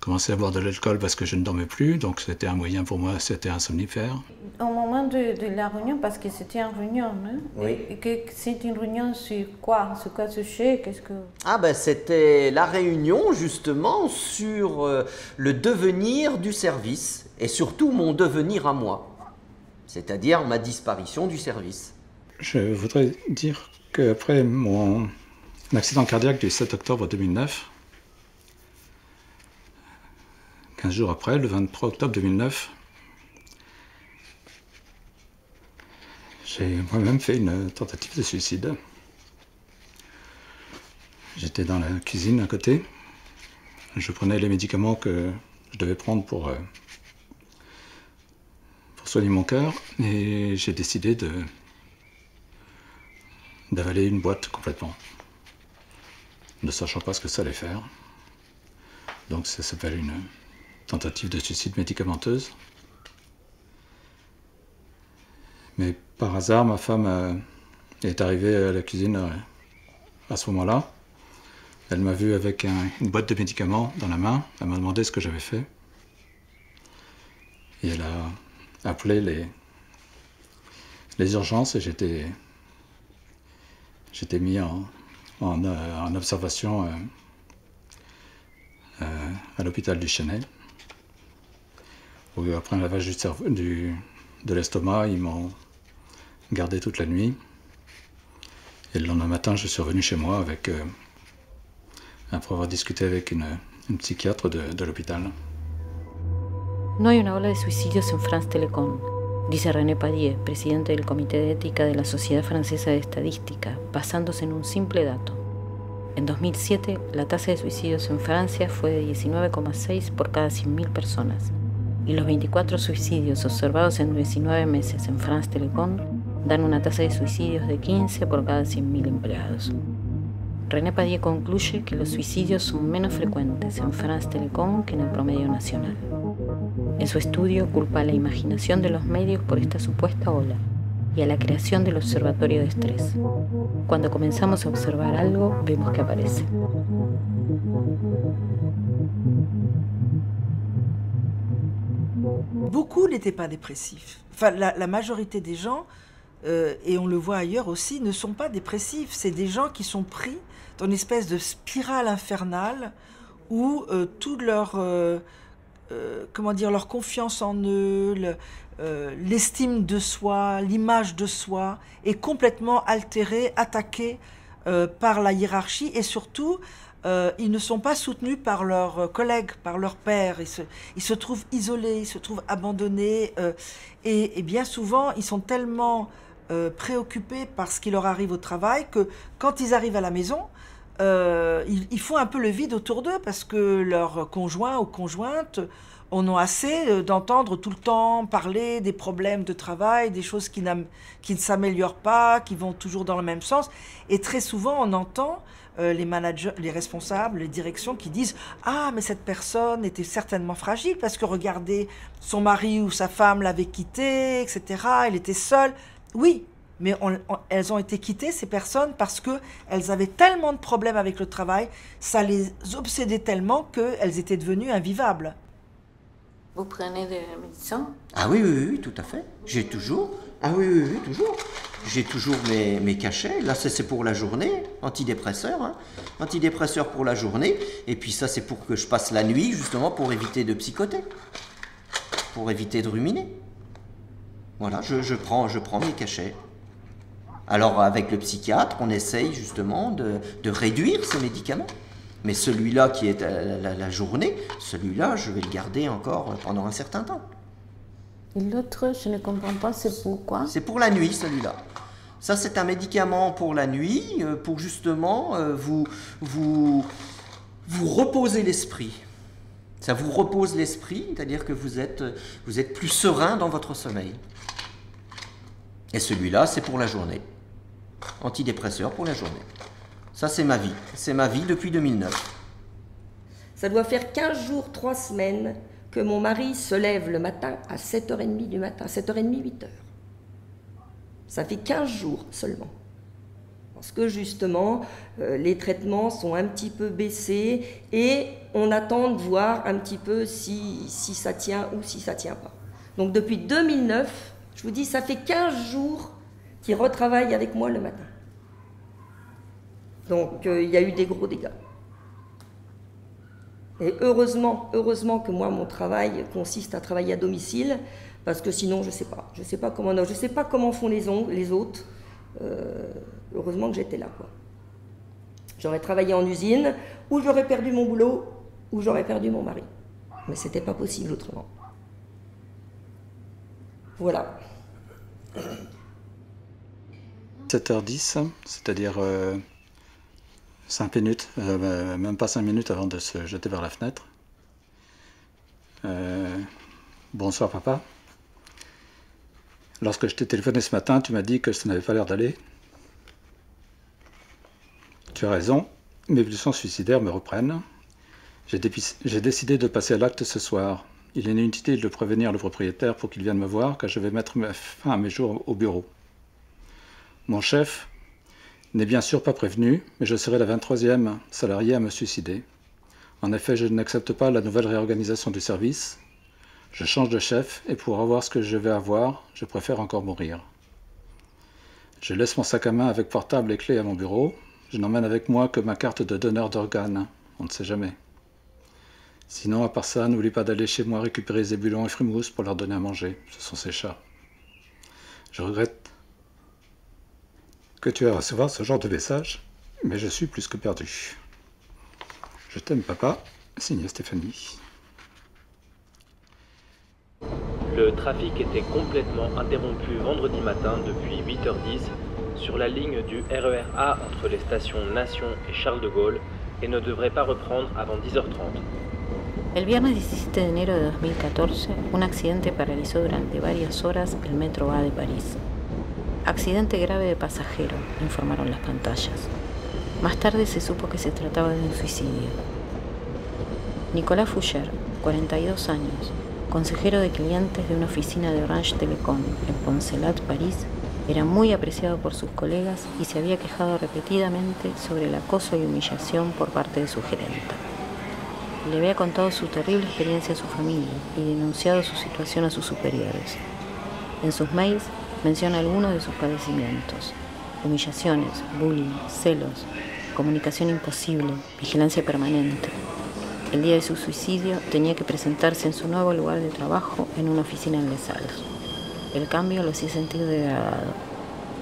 commencé à boire de l'alcool parce que je ne dormais plus, donc c'était un moyen pour moi, c'était un somnifère. Au moment de, de la réunion, parce que c'était une réunion, hein Oui. Et que c'est une réunion sur quoi? Sur quoi sujet Qu'est-ce que... Ah ben c'était la réunion justement sur euh, le devenir du service et surtout mon devenir à moi, c'est-à-dire ma disparition du service. Je voudrais dire qu'après mon accident cardiaque du 7 octobre 2009, 15 jours après, le 23 octobre 2009, j'ai moi-même fait une tentative de suicide. J'étais dans la cuisine à côté. Je prenais les médicaments que je devais prendre pour, euh, soigner mon cœur et j'ai décidé d'avaler une boîte complètement, ne sachant pas ce que ça allait faire. Donc ça s'appelle une tentative de suicide médicamenteuse. Mais par hasard, ma femme euh, est arrivée à la cuisine euh, à ce moment-là. Elle m'a vu avec un- une boîte de médicaments dans la main. Elle m'a demandé ce que j'avais fait. Et elle a appelé les, les urgences et j'étais j'étais mis en, en, euh, observation à l'hôpital du Chênay. Après un lavage du cerveau, du, de l'estomac, ils m'ont gardé toute la nuit. Et le lendemain matin, je suis revenu chez moi avec, euh, après avoir discuté avec une, une psychiatre de, de l'hôpital. No hay una ola de suicidios en France Telecom, dice René Padier, presidente del Comité de Ética de la Sociedad Francesa de Estadística, basándose en un simple dato. En 2007, la tasa de suicidios en Francia fue de 19,6 por cada 100.000 personas, y los 24 suicidios observados en 19 meses en France Telecom dan una tasa de suicidios de 15 por cada 100.000 empleados. René Padier concluye que los suicidios son menos frecuentes en France Telecom que en el promedio nacional. En su estudio culpa a la imaginación de los medios por esta supuesta ola y a la creación del observatorio de estrés. Cuando comenzamos a observar algo, vemos que aparece. Beaucoup n'étaient pas dépressifs. Enfin, la, majorité des gens, euh, et on le voit ailleurs aussi, ne sont pas dépressifs. C'est des gens qui sont pris dans une espèce de spirale infernale où euh, toute leur, euh, comment dire, leur confiance en eux, le- l'estime de soi, l'image de soi est complètement altérée, attaquée par la hiérarchie et surtout euh, ils ne sont pas soutenus par leurs collègues, par leurs pairs. Ils se, trouvent isolés, ils se trouvent abandonnés. euh, et, et bien souvent, ils sont tellement euh, préoccupés par ce qui leur arrive au travail que quand ils arrivent à la maison, euh, ils, font un peu le vide autour d'eux parce que leurs conjoints ou conjointes en ont assez euh, d'entendre tout le temps parler des problèmes de travail, des choses qui, qui ne s'améliorent pas, qui vont toujours dans le même sens. Et très souvent, on entend euh, les managers, les responsables, les directions qui disent Ah, mais cette personne était certainement fragile parce que regardez, son mari ou sa femme l'avait quitté, etc. Elle était seule. Oui, mais on- on- elles ont été quittées, ces personnes, parce que elles avaient tellement de problèmes avec le travail, ça les obsédait tellement qu'elles étaient devenues invivables. Vous prenez des médecins Ah oui, oui, oui, tout à fait. J'ai toujours. Ah oui, oui, oui, toujours. J'ai toujours mes, mes cachets. Là, c'est pour la journée. Antidépresseur. Hein. Antidépresseur pour la journée. Et puis ça, c'est pour que je passe la nuit, justement, pour éviter de psychoter. Pour éviter de ruminer. Voilà, je, je prends, je prends mes cachets. Alors, avec le psychiatre, on essaye justement de, de réduire ces médicaments. Mais celui-là qui est à la, la- la journée, celui-là, je vais le garder encore pendant un certain temps. Et l'autre, je ne comprends pas, c'est pourquoi? C'est pour la nuit, celui-là. Ça, c'est un médicament pour la nuit, euh, pour justement euh, vous, vous, vous reposer l'esprit. Ça vous repose l'esprit, c'est-à-dire que vous êtes, vous êtes plus serein dans votre sommeil. Et celui-là, c'est pour la journée. Antidépresseur pour la journée. Ça, c'est ma vie. C'est ma vie depuis 2009. Ça doit faire 15 jours, 3 semaines que mon mari se lève le matin à 7h30 du matin, 7h30, 8h. Ça fait 15 jours seulement. Parce que justement, euh, les traitements sont un petit peu baissés et on attend de voir un petit peu si, si ça tient ou si ça tient pas. Donc depuis 2009, je vous dis, ça fait 15 jours qu'il retravaille avec moi le matin. Donc euh, il y a eu des gros dégâts. Et heureusement, heureusement que moi, mon travail consiste à travailler à domicile, parce que sinon, je ne sais pas. Je sais pas comment, je sais pas comment font les, les autres. Euh, heureusement que j'étais là. J'aurais travaillé en usine, ou j'aurais perdu mon boulot, ou j'aurais perdu mon mari. Mais c'était pas possible autrement. Voilà. 7h10, c'est-à-dire 5 euh, minutes, euh, même pas 5 minutes avant de se jeter vers la fenêtre. Euh, bonsoir papa. Lorsque je t'ai téléphoné ce matin, tu m'as dit que ça n'avait pas l'air d'aller. Tu as raison, mes pulsions suicidaires me reprennent. J'ai décidé de passer à l'acte ce soir. Il est inutile de prévenir le propriétaire pour qu'il vienne me voir, car je vais mettre fin à mes jours au bureau. Mon chef n'est bien sûr pas prévenu, mais je serai la 23e salariée à me suicider. En effet, je n'accepte pas la nouvelle réorganisation du service. Je change de chef, et pour avoir ce que je vais avoir, je préfère encore mourir. Je laisse mon sac à main avec portable et clé à mon bureau. Je n'emmène avec moi que ma carte de donneur d'organes. On ne sait jamais. Sinon, à part ça, n'oublie pas d'aller chez moi récupérer Zébulon et Frimousse pour leur donner à manger. Ce sont ces chats. Je regrette que tu à recevoir ce genre de message, mais je suis plus que perdu. Je t'aime, papa. Signé Stéphanie. Le trafic était complètement interrompu vendredi matin depuis 8h10 sur la ligne du RER A entre les stations Nation et Charles de Gaulle et ne devrait pas reprendre avant 10h30. El viernes 17 de enero de 2014, un accidente paralizó durante varias horas el metro A de París. Accidente grave de pasajero, informaron las pantallas. Más tarde se supo que se trataba de un suicidio. Nicolas Foucher, 42 años, consejero de clientes de una oficina de Orange Telecom en Poncelat, París, era muy apreciado por sus colegas y se había quejado repetidamente sobre el acoso y humillación por parte de su gerente. Le había contado su terrible experiencia a su familia y denunciado su situación a sus superiores. En sus mails menciona algunos de sus padecimientos. Humillaciones, bullying, celos, comunicación imposible, vigilancia permanente. El día de su suicidio tenía que presentarse en su nuevo lugar de trabajo en una oficina en Les Halles. El cambio lo hacía sentir degradado.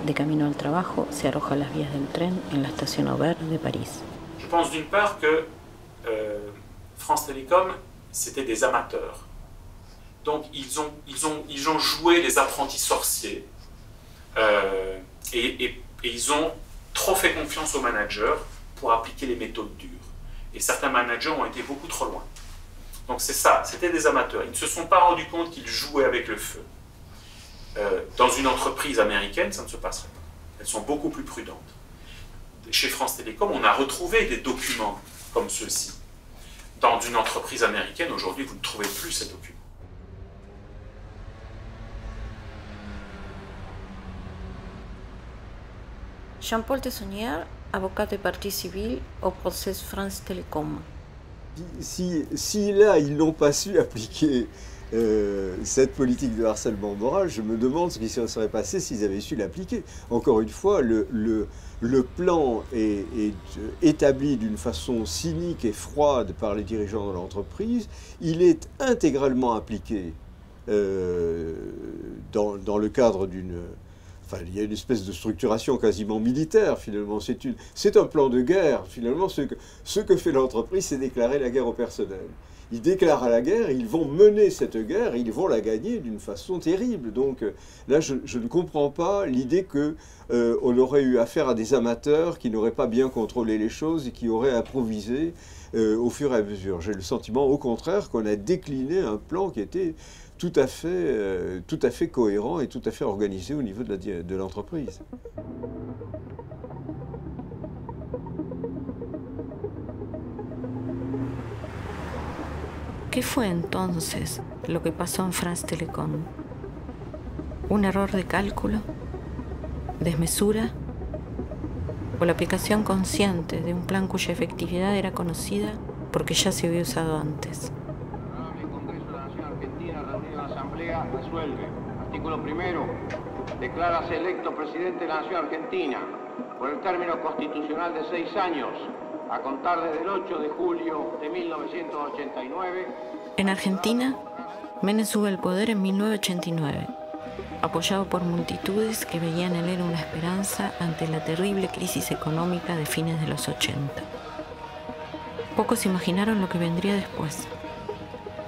De camino al trabajo, se arroja a las vías del tren en la estación Aubert de París. Je pense d'une part que euh, France Télécom, c'était des amateurs. Donc ils ont, ils ont, ils ont joué les apprentis sorciers euh, et, ils ont trop fait confiance aux managers pour appliquer les méthodes dures. Et certains managers ont été beaucoup trop loin. Donc c'est ça, c'était des amateurs. Ils ne se sont pas rendus compte qu'ils jouaient avec le feu. Euh, dans une entreprise américaine, ça ne se passerait pas. Elles sont beaucoup plus prudentes. Chez France Télécom, on a retrouvé des documents comme ceux-ci dans une entreprise américaine, aujourd'hui, vous ne trouvez plus ces documents. Jean-Paul Tessonnière, avocat de partie civile au procès France Télécom. Si, là, ils n'ont pas su appliquer euh, cette politique de harcèlement moral, je me demande ce qui se serait passé s'ils avaient su l'appliquer. Encore une fois, le, plan est, est établi d'une façon cynique et froide par les dirigeants de l'entreprise. Il est intégralement appliqué euh, dans, dans, le cadre d'une... Il y a une espèce de structuration quasiment militaire, finalement. C'est, un plan de guerre, finalement. Ce que, ce que fait l'entreprise, c'est déclarer la guerre au personnel ils déclarent la guerre, ils vont mener cette guerre, ils vont la gagner d'une façon terrible. Donc euh, là, je, ne comprends pas l'idée que euh, on aurait eu affaire à des amateurs qui n'auraient pas bien contrôlé les choses et qui auraient improvisé euh, au fur et à mesure. J'ai le sentiment, au contraire, qu'on a décliné un plan qui était tout à fait, tout à fait cohérent et tout à fait organisé au niveau de l'entreprise. ¿Qué fue entonces lo que pasó en France Telecom? ¿Un error de cálculo? ¿Desmesura? ¿O la aplicación consciente de un plan cuya efectividad era conocida porque ya se había usado antes? El Congreso de la Nación Argentina, reunido en la Asamblea, Artículo primero. Declárase electo presidente de la Nación Argentina por el término constitucional de seis años a contar desde el 8 de julio de 1989. En Argentina, Menem sube al poder en 1989, apoyado por multitudes que veían en él una esperanza ante la terrible crisis económica de fines de los 80. Pocos imaginaron lo que vendría después,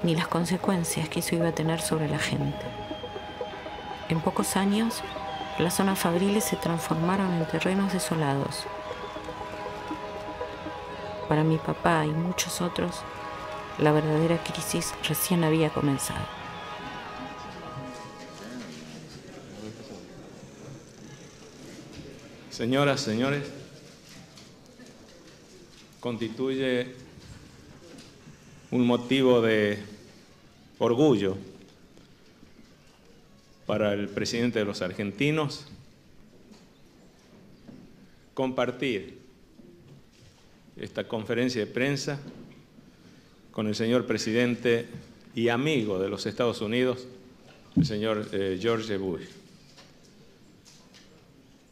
ni las consecuencias que eso iba a tener sobre la gente. En pocos años, las zonas fabriles se transformaron en terrenos desolados, para mi papá y muchos otros, la verdadera crisis recién había comenzado. Señoras, señores, constituye un motivo de orgullo para el presidente de los argentinos compartir esta conferencia de prensa con el señor presidente y amigo de los Estados Unidos, el señor eh, George Bush.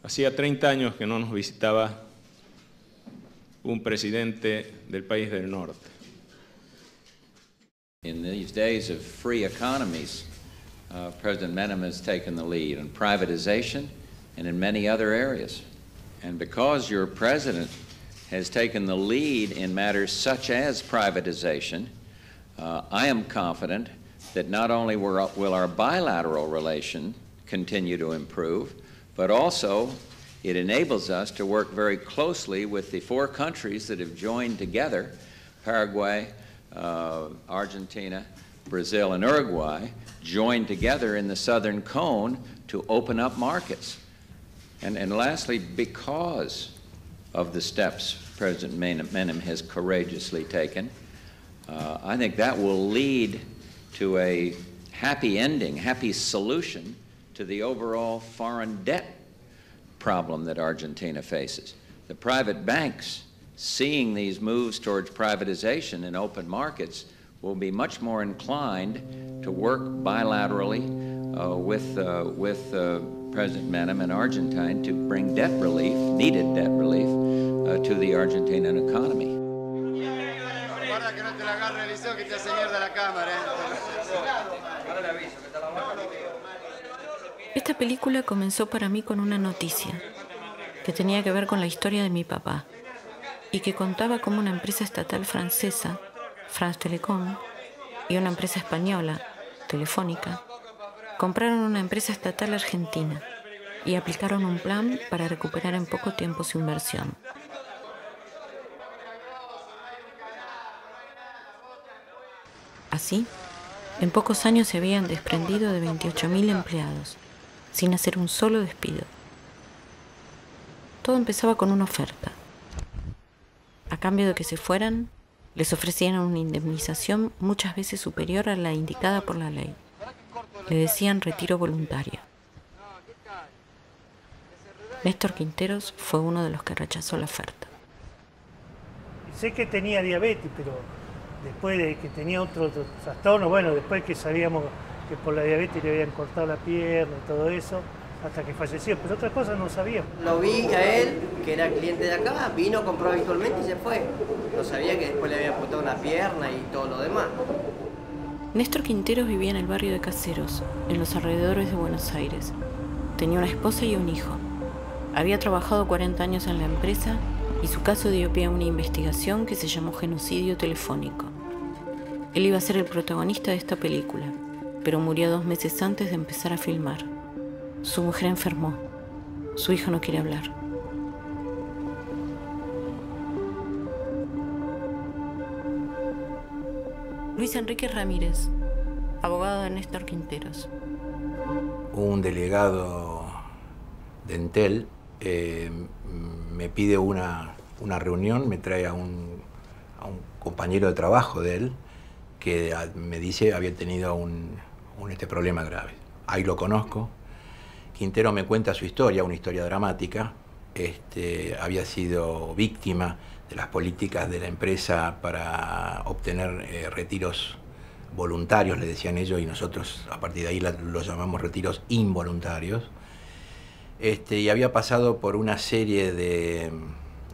Hacía 30 años que no nos visitaba un presidente del país del norte. In these days of free economies, uh, President Menem has taken the lead in privatization and in many other areas. And because your president has taken the lead in matters such as privatization, uh, I am confident that not only will our bilateral relation continue to improve, but also it enables us to work very closely with the four countries that have joined together, Paraguay, uh, Argentina, Brazil, and Uruguay, joined together in the Southern Cone to open up markets. And, and lastly, because of the steps President Menem has courageously taken. Uh, I think that will lead to a happy ending, happy solution to the overall foreign debt problem that Argentina faces. The private banks, seeing these moves towards privatization and open markets, will be much more inclined to work bilaterally uh, with, uh, with uh, President Menem and Argentine to bring debt relief, needed debt relief, uh, to the Argentinian economy. Esta película comenzó para mí con una noticia que tenía que ver con la historia de mi papá y que contaba cómo una empresa estatal francesa, France Telecom, y una empresa española, Telefónica, compraron una empresa estatal argentina y aplicaron un plan para recuperar en poco tiempo su inversión. Así, en pocos años se habían desprendido de 28.000 empleados, sin hacer un solo despido. Todo empezaba con una oferta. A cambio de que se fueran, les ofrecían una indemnización muchas veces superior a la indicada por la ley. Le decían retiro voluntario. Néstor Quinteros fue uno de los que rechazó la oferta. Sé que tenía diabetes, pero después de que tenía otro trastorno, bueno, después que sabíamos que por la diabetes le habían cortado la pierna y todo eso, hasta que falleció, pero otras cosas no sabíamos. Lo vi a él, que era cliente de acá, vino, compró habitualmente y se fue. No sabía que después le había apuntado una pierna y todo lo demás. Néstor Quinteros vivía en el barrio de Caseros, en los alrededores de Buenos Aires. Tenía una esposa y un hijo. Había trabajado 40 años en la empresa y su caso dio pie a una investigación que se llamó genocidio telefónico. Él iba a ser el protagonista de esta película, pero murió dos meses antes de empezar a filmar. Su mujer enfermó. Su hijo no quiere hablar. Luis Enrique Ramírez, abogado de Néstor Quinteros. Un delegado de Entel eh, me pide una, una, reunión, me trae a un, a un, compañero de trabajo de él que me dice había tenido un, un este problema grave. Ahí lo conozco. Quintero me cuenta su historia, una historia dramática. Este, había sido víctima de las políticas de la empresa para obtener eh, retiros voluntarios, le decían ellos, y nosotros a partir de ahí los llamamos retiros involuntarios. Este, y había pasado por una serie de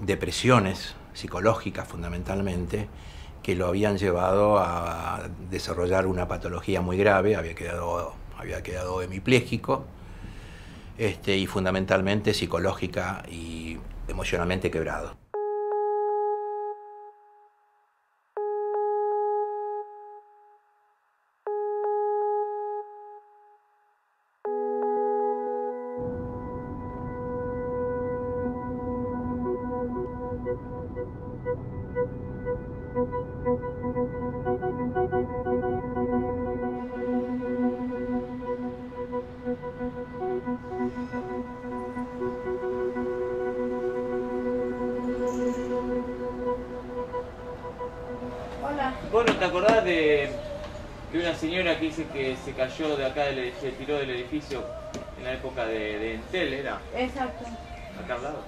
depresiones psicológicas fundamentalmente, que lo habían llevado a desarrollar una patología muy grave, había quedado, había quedado hemipléjico, este, y fundamentalmente psicológica y emocionalmente quebrado. Cayó de acá, se tiró del edificio en la época de, Entel, ¿era? Exacto. Acá al lado.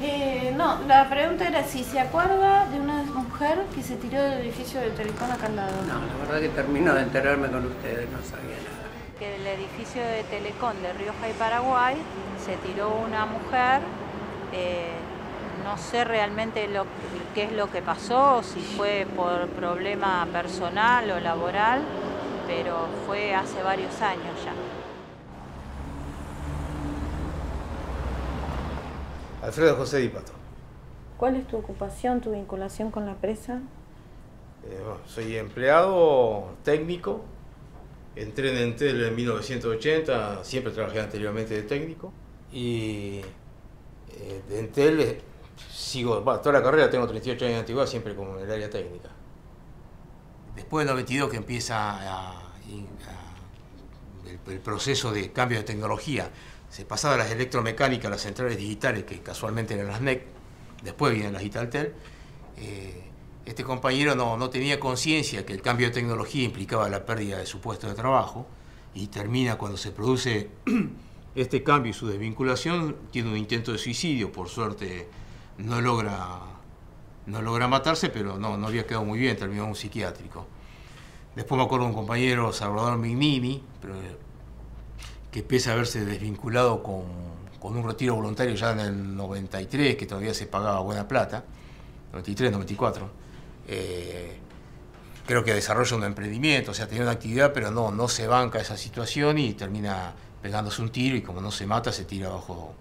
Eh, no, la pregunta era si se acuerda de una mujer que se tiró del edificio de Telecom acá al lado. No, la verdad que termino de enterarme con ustedes, no sabía nada. Que el edificio de Telecom de Rioja y Paraguay se tiró una mujer, eh, no sé realmente lo, qué es lo que pasó, si fue por problema personal o laboral, pero fue hace varios años ya. Alfredo José Dipato. ¿Cuál es tu ocupación, tu vinculación con la presa? Eh, soy empleado técnico. Entré en Entel en 1980, siempre trabajé anteriormente de técnico. Y eh, de Entel eh, sigo, toda la carrera tengo 38 años de antigüedad, siempre como en el área técnica. Después del 92 que empieza el, proceso de cambio de tecnología, se pasaba de las electromecánicas a las centrales digitales, que casualmente eran las NEC, después vienen las Italtel, eh, este compañero no, no tenía conciencia que el cambio de tecnología implicaba la pérdida de su puesto de trabajo y termina cuando se produce [CLEARS THROAT] este cambio y su desvinculación, tiene un intento de suicidio, por suerte no logra, no logra matarse, pero no, no había quedado muy bien, terminó en un psiquiátrico. Después me acuerdo un compañero, Salvador Mignini, que pese a haberse desvinculado con, con, un retiro voluntario ya en el 93, que todavía se pagaba buena plata, 93, 94, eh, creo que desarrolla un emprendimiento, o sea, tenía una actividad, pero no, no se banca esa situación y termina pegándose un tiro y como no se mata, se tira abajo,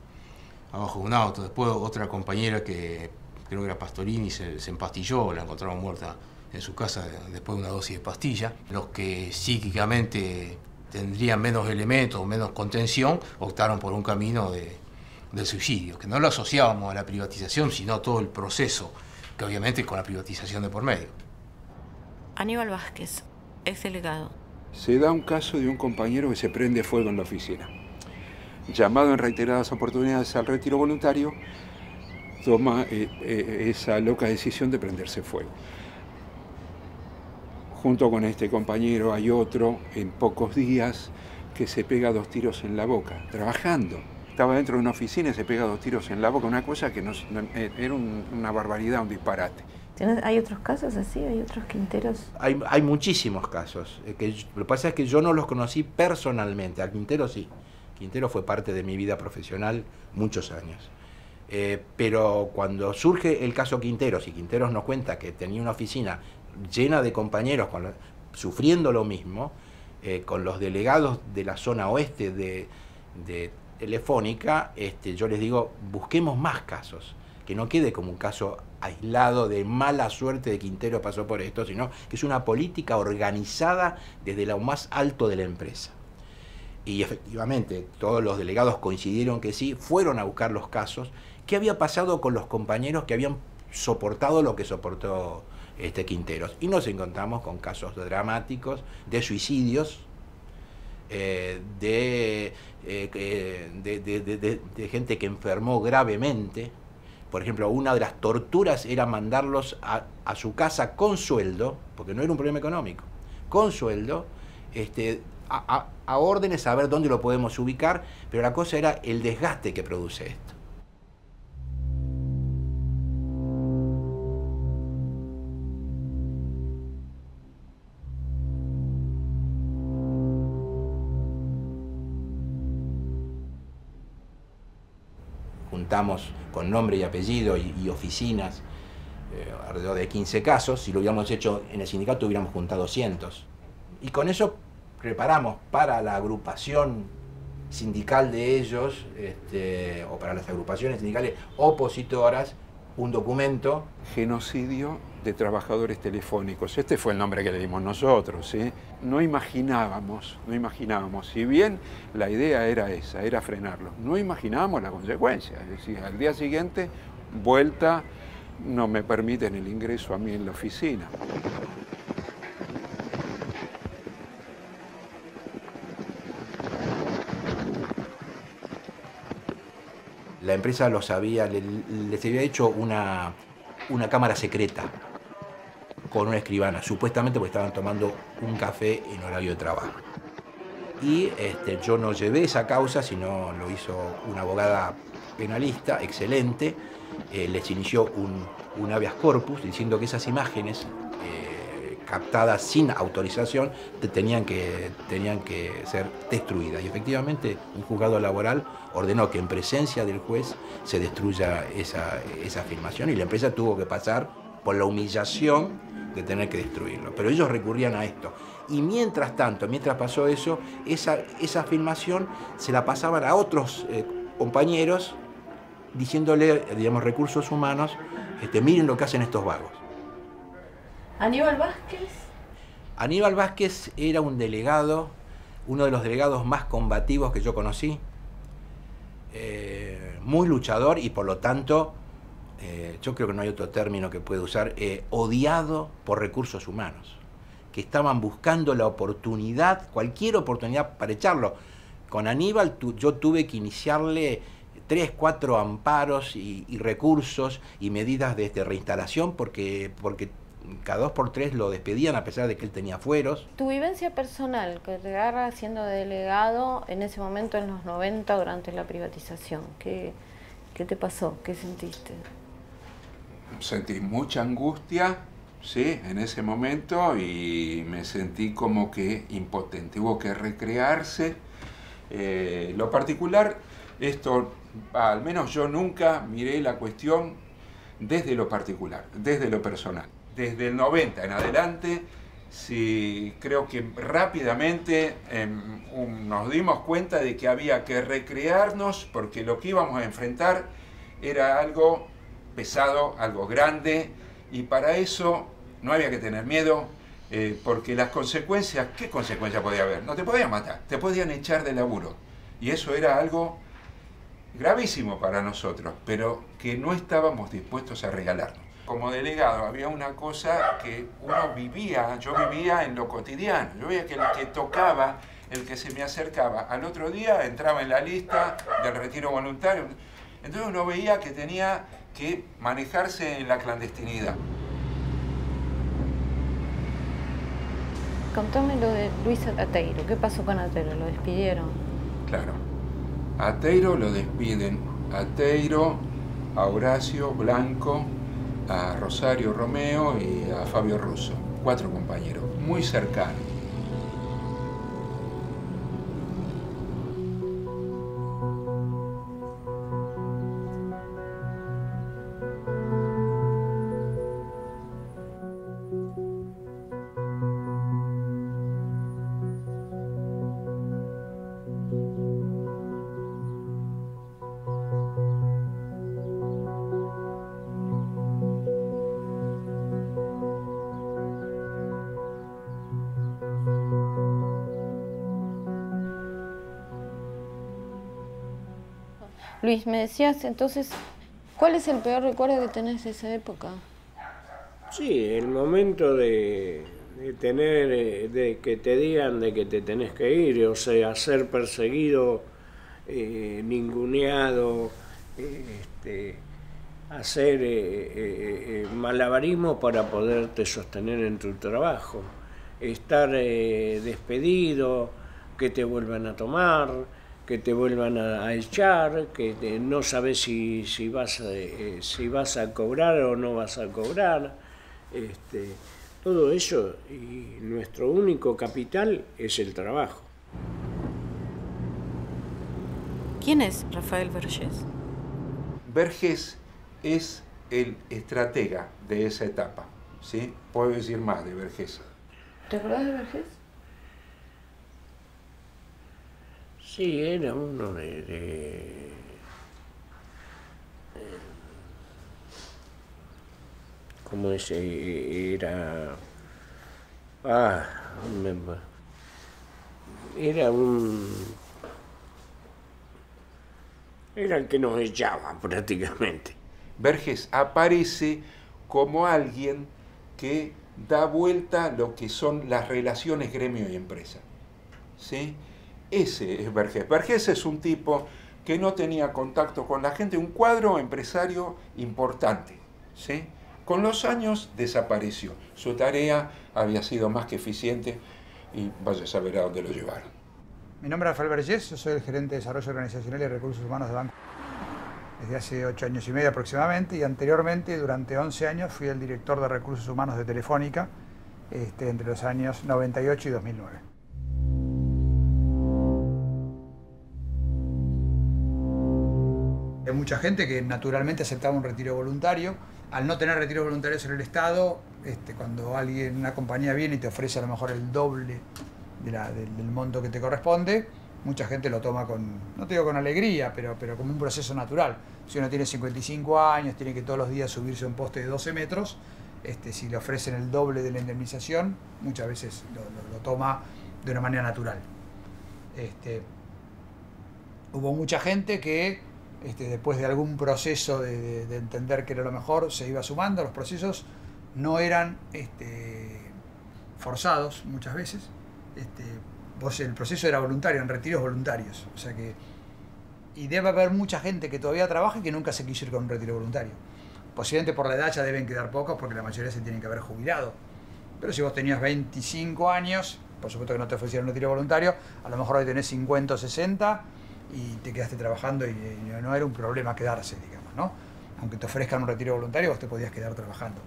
abajo de un auto. Después otra compañera que creo que era Pastorini se, se empastilló, la encontraron muerta en su casa después de una dosis de pastilla. Los que psíquicamente tendrían menos elementos, menos contención, optaron por un camino de, del suicidio, que no lo asociábamos a la privatización, sino a todo el proceso, que obviamente con la privatización de por medio. Aníbal Vázquez, ex delegado. Se da un caso de un compañero que se prende fuego en la oficina. Llamado en reiteradas oportunidades al retiro voluntario, toma eh, eh, esa loca decisión de prenderse fuego. Junto con este compañero hay otro en pocos días que se pega dos tiros en la boca, trabajando. Estaba dentro de una oficina y se pega dos tiros en la boca, una cosa que no, eh, era una barbaridad, un disparate. ¿Hay otros casos así? ¿Hay otros Quinteros? Hay, hay muchísimos casos. Que, lo que pasa es que yo no los conocí personalmente. A Quintero sí. Quintero fue parte de mi vida profesional muchos años. Eh, pero cuando surge el caso Quinteros y Quinteros nos cuenta que tenía una oficina llena de compañeros sufriendo lo mismo, eh, con los delegados de la zona oeste de, Telefónica, este, yo les digo, busquemos más casos. que no quede como un caso aislado de mala suerte de Quintero pasó por esto, sino que es una política organizada desde lo más alto de la empresa. Y efectivamente, todos los delegados coincidieron que sí, fueron a buscar los casos. ¿Qué había pasado con los compañeros que habían soportado lo que soportó este Quinteros? Y nos encontramos con casos dramáticos de suicidios, eh, de, eh, de gente que enfermó gravemente, por ejemplo, una de las torturas era mandarlos a, su casa con sueldo, porque no era un problema económico, con sueldo, este, a, a órdenes, a ver dónde lo podemos ubicar, pero la cosa era el desgaste que produce esto. Con nombre y apellido y, oficinas, eh, alrededor de 15 casos. Si lo hubiéramos hecho en el sindicato hubiéramos juntado cientos. Y con eso preparamos para la agrupación sindical de ellos, este, o para las agrupaciones sindicales opositoras, un documento. Genocidio de trabajadores telefónicos. Este fue el nombre que le dimos nosotros. No imaginábamos, no imaginábamos, si bien la idea era esa, era frenarlos, no imaginábamos la consecuencia. Es decir, al día siguiente, vuelta, no me permiten el ingreso a mí en la oficina. La empresa lo sabía, les había hecho una, una cámara secreta con una escribana, supuestamente porque estaban tomando un café en horario de trabajo. Y este, yo no llevé esa causa, sino lo hizo una abogada penalista, excelente, eh, les inició un, un, habeas corpus diciendo que esas imágenes eh, captadas sin autorización tenían, que, tenían que ser destruidas. Y efectivamente un juzgado laboral ordenó que en presencia del juez se destruya esa, esa filmación y la empresa tuvo que pasar por la humillación de tener que destruirlo. Pero ellos recurrían a esto. Y mientras tanto, mientras pasó eso, esa, esa filmación se la pasaban a otros eh, compañeros diciéndole, digamos, recursos humanos, este, miren lo que hacen estos vagos. Aníbal Vázquez. Aníbal Vázquez era un delegado, uno de los delegados más combativos que yo conocí, eh, muy luchador y por lo tanto eh, yo creo que no hay otro término que puede usar, eh, odiado por recursos humanos, que estaban buscando la oportunidad, cualquier oportunidad para echarlo. Con Aníbal yo tuve que iniciarle tres, cuatro amparos y, recursos y medidas de, este, reinstalación porque, porque cada dos por tres lo despedían a pesar de que él tenía fueros. Tu vivencia personal, que te agarra siendo delegado en ese momento en los 90 durante la privatización, ¿qué, qué te pasó? ¿Qué sentiste? Sentí mucha angustia, sí, en ese momento y me sentí como que impotente. Hubo que recrearse. Eh, lo particular, esto, al menos yo nunca miré la cuestión desde lo particular, desde lo personal. Desde el 90 en adelante, sí, creo que rápidamente em, nos dimos cuenta de que había que recrearnos porque lo que íbamos a enfrentar era algo pesado, algo grande, y para eso no había que tener miedo, eh, porque las consecuencias, ¿qué consecuencias podía haber? No te podían matar, te podían echar de laburo. Y eso era algo gravísimo para nosotros, pero que no estábamos dispuestos a regalarnos. Como delegado había una cosa que uno vivía, yo vivía en lo cotidiano, yo veía que el que tocaba, el que se me acercaba, al otro día entraba en la lista del retiro voluntario. Entonces uno veía que tenía que manejarse en la clandestinidad. Contame lo de Luis Ateiro. ¿Qué pasó con Ateiro? ¿Lo despidieron? Claro. Ateiro lo despiden. Ateiro, a Horacio Blanco, a Rosario Romeo y a Fabio Russo. Cuatro compañeros, muy cercanos. Luis, me decías entonces, ¿cuál es el peor recuerdo que tenés de esa época? Sí, el momento de, tener, eh, de que te digan de que te tenés que ir, o sea, ser perseguido, eh, ninguneado, eh, este, hacer malabarismo para poderte sostener en tu trabajo, estar despedido, que te vuelvan a tomar, que te vuelvan a, echar, que no sabes si, si, vas a, si vas a cobrar o no vas a cobrar. Este, todo eso y nuestro único capital es el trabajo. ¿Quién es Rafael Vergés? Vergés es el estratega de esa etapa. ¿sí? Puedo decir más de Vergés. ¿Te acuerdas de Vergés? Sí, era uno de, de como ese era ah era un era el que nos echaba prácticamente. Verges aparece como alguien que da vuelta lo que son las relaciones gremio y empresa ¿sí? Ese es Verges Verges es un tipo que no tenía contacto con la gente un cuadro empresario importante ¿sí? Con los años desapareció. Su tarea había sido más que eficiente y vaya a saber a dónde lo llevaron. Mi nombre es Rafael Vergés, yo soy el gerente de Desarrollo Organizacional y Recursos Humanos de Banco desde hace ocho años y medio aproximadamente y anteriormente, durante 11 años, fui el director de Recursos Humanos de Telefónica este, entre los años 98 y 2009. Hay mucha gente que naturalmente aceptaba un retiro voluntario, al no tener retiros voluntarios en el Estado, este, cuando alguien, una compañía viene y te ofrece a lo mejor el doble del, monto que te corresponde, mucha gente lo toma con, no te digo con alegría, pero, pero como un proceso natural. Si uno tiene 55 años, tiene que todos los días subirse a un poste de 12 metros, este, si le ofrecen el doble de la indemnización, muchas veces lo, toma de una manera natural. Este, hubo mucha gente que este, después de algún proceso de, entender que era lo mejor, se iba sumando. Los procesos no eran este, forzados muchas veces. Este, el proceso era voluntario, en retiros voluntarios. O sea que, y debe haber mucha gente que todavía trabaja y que nunca se quiso ir con un retiro voluntario. Posiblemente por la edad ya deben quedar pocos porque la mayoría se tienen que haber jubilado. Pero si vos tenías 25 años, por supuesto que no te ofrecieron un retiro voluntario, a lo mejor hoy tenés 50 o 60 y te quedaste trabajando y, no era un problema quedarse, digamos, ¿no? Aunque te ofrezcan un retiro voluntario, vos te podías quedar trabajando.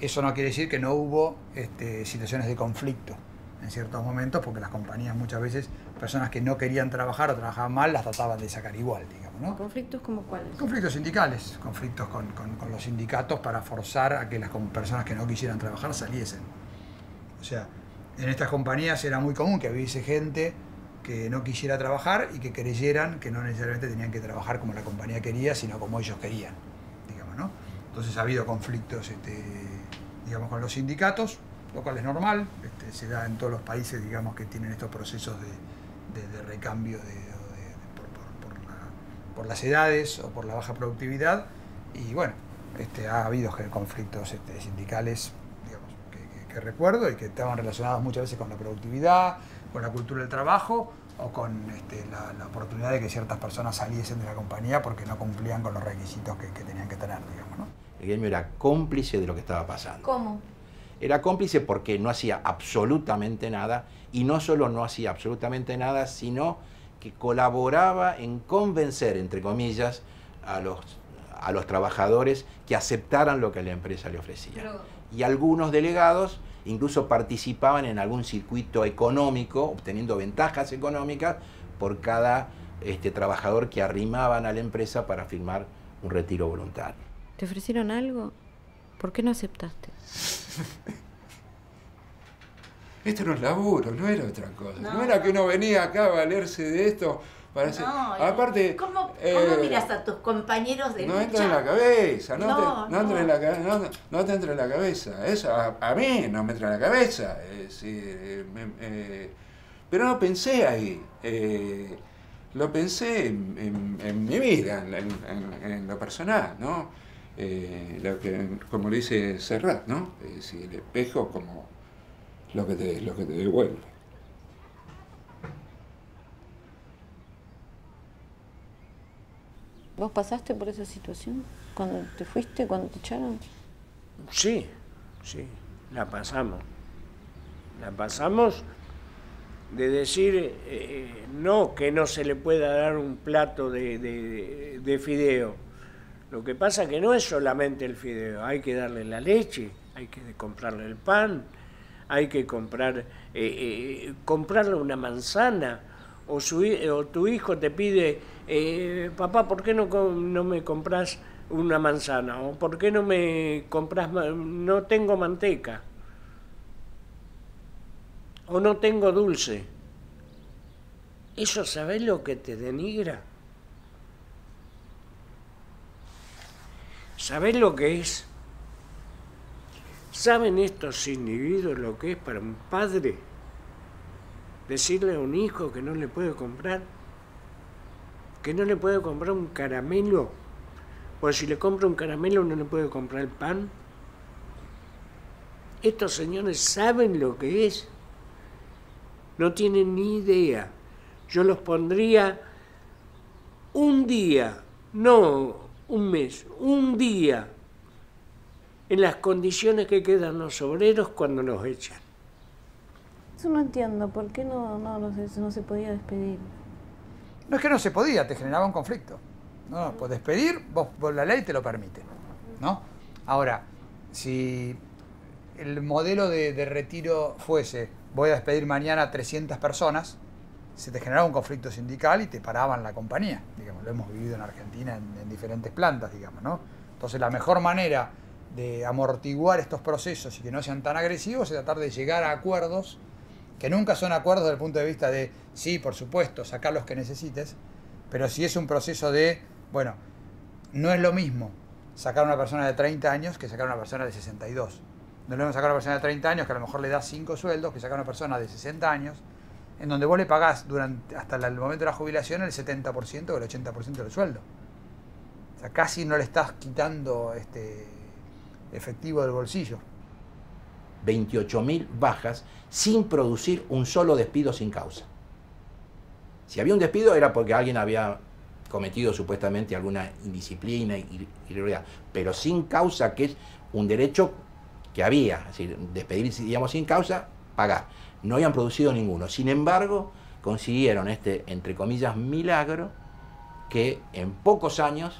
Eso no quiere decir que no hubo este, situaciones de conflicto en ciertos momentos, porque las compañías muchas veces, personas que no querían trabajar o trabajaban mal, las trataban de sacar igual, digamos, ¿no? ¿Conflictos como cuáles? Conflictos sindicales, conflictos con, con los sindicatos para forzar a que las personas que no quisieran trabajar saliesen. O sea, en estas compañías era muy común que hubiese gente que no quisiera trabajar y que creyeran que no necesariamente tenían que trabajar como la compañía quería, sino como ellos querían, digamos, ¿no? Entonces ha habido conflictos, este, digamos, con los sindicatos, lo cual es normal, este, se da en todos los países, digamos, que tienen estos procesos de, recambio por, las edades o por la baja productividad, y bueno, este, ha habido conflictos este, sindicales, digamos, que recuerdo y que estaban relacionados muchas veces con la productividad, con la cultura del trabajo o con este, la, oportunidad de que ciertas personas saliesen de la compañía porque no cumplían con los requisitos que, tenían que tener, digamos. ¿no? El gremio era cómplice de lo que estaba pasando. ¿Cómo? Era cómplice porque no hacía absolutamente nada y no solo no hacía absolutamente nada, sino que colaboraba en convencer, entre comillas, a los, a los trabajadores que aceptaran lo que la empresa le ofrecía. Y algunos delegados incluso participaban en algún circuito económico, obteniendo ventajas económicas por cada este, trabajador que arrimaban a la empresa para firmar un retiro voluntario. ¿Te ofrecieron algo? ¿Por qué no aceptaste? [LAUGHS] Esto no es laburo, no era otra cosa. No, era que uno venía acá a valerse de esto no, Aparte, ¿cómo, eh, miras a tus compañeros de no entra en la cabeza, no, no, te, no, Entra en la, no, no te entra en la cabeza. Eso a, mí no me entra en la cabeza. Eh, eh, pero no pensé ahí. lo pensé en, mi vida, en, lo personal, ¿no? Eh, lo que, como le dice Serrat, ¿no? si el espejo como lo que te, lo que te devuelve. ¿Vos pasaste por esa situación cuando te fuiste, cuando te echaron? Sí, sí, la pasamos. La pasamos de decir, eh, no, que no se le pueda dar un plato de, de, fideo. Lo que pasa que no es solamente el fideo, hay que darle la leche, hay que comprarle el pan, hay que comprar, eh, eh, comprarle una manzana, o, su, o tu hijo te pide, papá, ¿por qué no, no me compras una manzana? ¿O por qué no me compras, no tengo manteca? o no tengo dulce. ¿Eso sabes lo que te denigra? ¿Sabes lo que es? ¿Saben estos individuos lo que es para un padre decirle a un hijo que no le puede comprar? Que no le puede comprar un caramelo. Pues si le compra un caramelo no le puede comprar el pan. Estos señores saben lo que es no tienen ni idea. Yo los pondría un día, no un mes, un día en las condiciones que quedan los obreros cuando los echan. Eso no entiendo, ¿por qué no, no, no, se podía despedir? No es que no se podía, te generaba un conflicto. No, pues despedir, vos, la ley te lo permite. ¿no? Ahora, si el modelo de retiro fuese voy a despedir mañana a 300 personas, se te generaba un conflicto sindical y te paraban la compañía. Digamos, lo hemos vivido en Argentina en, diferentes plantas, digamos, ¿no? Entonces la mejor manera de amortiguar estos procesos y que no sean tan agresivos es tratar de llegar a acuerdos que nunca son acuerdos desde el punto de vista de, sí, por supuesto, sacar los que necesites, pero si es un proceso de, bueno, no es lo mismo sacar a una persona de 30 años que sacar a una persona de 62. No le vamos a sacar a una persona de 30 años que a lo mejor le da 5 sueldos, que saca a una persona de 60 años, en donde vos le pagás durante, hasta el momento de la jubilación el 70% o el 80% del sueldo. O sea, casi no le estás quitando este efectivo del bolsillo. 28.000 bajas sin producir un solo despido sin causa. Si había un despido era porque alguien había cometido supuestamente alguna indisciplina y irregularidad, pero sin causa, que es un derecho que había, es decir, despedir, digamos, sin causa, pagar. No habían producido ninguno. Sin embargo, consiguieron este, entre comillas, milagro que en pocos años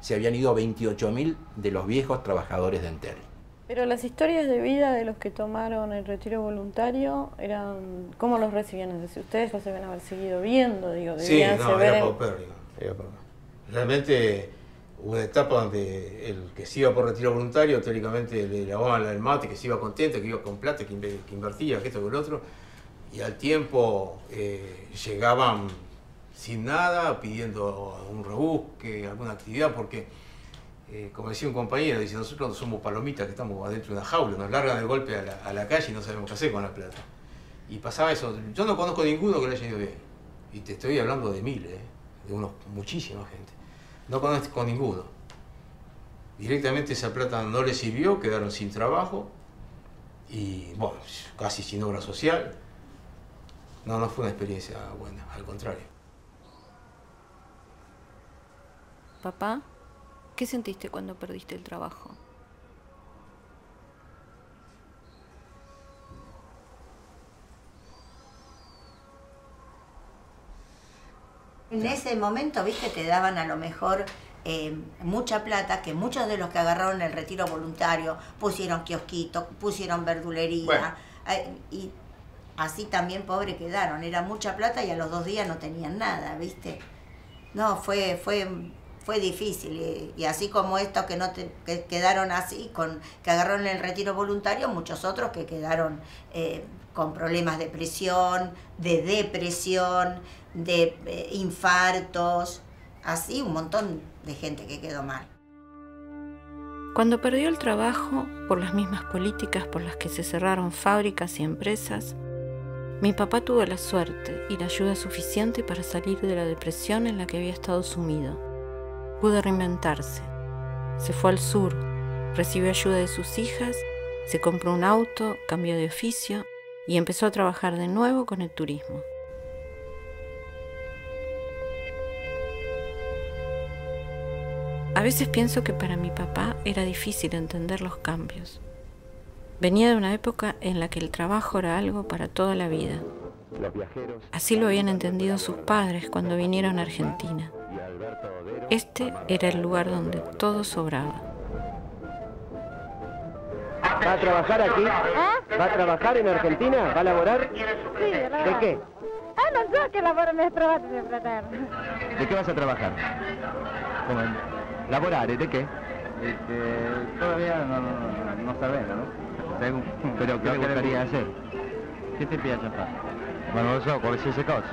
se habían ido 28.000 de los viejos trabajadores de Entel. Pero las historias de vida de los que tomaron el retiro voluntario eran, ¿cómo los recibían? Es decir, ustedes los deben haber seguido viendo, digo, sí, no, era Realmente una etapa donde el que se iba por retiro voluntario, teóricamente le lavaban el mate, que se iba contento, que iba con plata, que, invertía, que esto, que el otro, y al tiempo eh, llegaban sin nada, pidiendo un rebusque, alguna actividad, porque, eh, como decía un compañero, dice, nosotros no somos palomitas que estamos adentro de una jaula, nos largan el golpe a la, calle y no sabemos qué hacer con la plata. Y pasaba eso, yo no conozco ninguno que le haya ido bien, y te estoy hablando de miles, eh, de unos muchísima gente. No conozco ninguno. Directamente esa plata no les sirvió, quedaron sin trabajo y, bueno, casi sin obra social. No, no fue una experiencia buena, al contrario. Papá, ¿qué sentiste cuando perdiste el trabajo? En ese momento, viste, te daban a lo mejor eh, mucha plata, que muchos de los que agarraron el retiro voluntario pusieron kiosquito, pusieron verdulería, eh, y así también pobre quedaron. Era mucha plata y a los dos días no tenían nada, viste. No, fue, fue, fue difícil. Y, así como estos que no te, que quedaron así, con, que agarraron el retiro voluntario, muchos otros que quedaron eh, con problemas de presión, de depresión, de eh, infartos, así un montón de gente que quedó mal. Cuando perdió el trabajo por las mismas políticas por las que se cerraron fábricas y empresas, Mi papá tuvo la suerte y la ayuda suficiente para salir de la depresión en la que había estado sumido. Pudo reinventarse. Se fue al sur, recibió ayuda de sus hijas, se compró un auto, cambió de oficio y empezó a trabajar de nuevo con el turismo. A veces pienso que para mi papá era difícil entender los cambios. Venía de una época en la que el trabajo era algo para toda la vida. Así lo habían entendido sus padres cuando vinieron a Argentina. Este era el lugar donde todo sobraba. ¿Va a trabajar aquí? ¿Eh? ¿Va a trabajar en Argentina? ¿Va a laborar? Sí, ¿De qué? Ah, no, yo que laboro mis trabajos de ¿De qué vas a trabajar? ¿Cómo? ¿Laborar? ¿De qué? Este, todavía no, no, no sabemos, ¿no? Según. ¿Pero qué te gustaría hacer? ¿Qué te piensas? Bueno, eso, ¿cuál es esa cosa?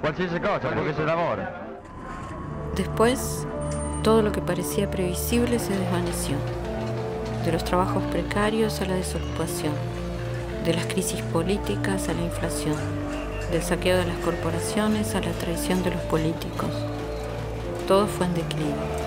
¿Cuál es esa cosa? Porque es el amor. Después, todo lo que parecía previsible se desvaneció. De los trabajos precarios a la desocupación, de las crisis políticas a la inflación, del saqueo de las corporaciones a la traición de los políticos. Todo fue en declive.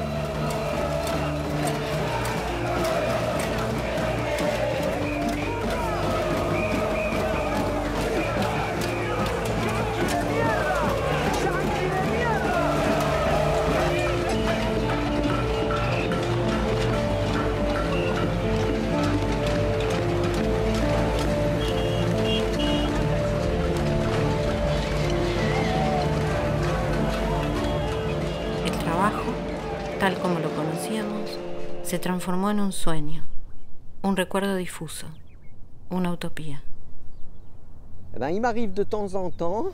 En un sueño, un recuerdo difuso, una utopía. Eh ben, il m'arrive de temps en temps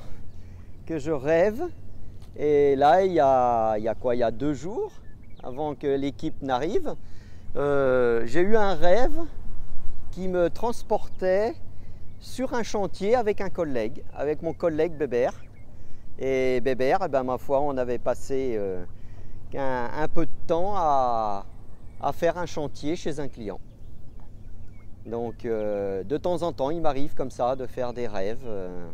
que je rêve. Et là, il y a, y a quoi? Il y a deux jours, avant que l'équipe n'arrive, euh, j'ai eu un rêve qui me transportait sur un chantier avec un collègue, avec mon collègue Bébert. Et Bébert, eh ben, ma foi, on avait passé euh, un peu de temps à, à faire un chantier chez un client. Donc euh, de temps en temps, il m'arrive comme ça de faire des rêves euh,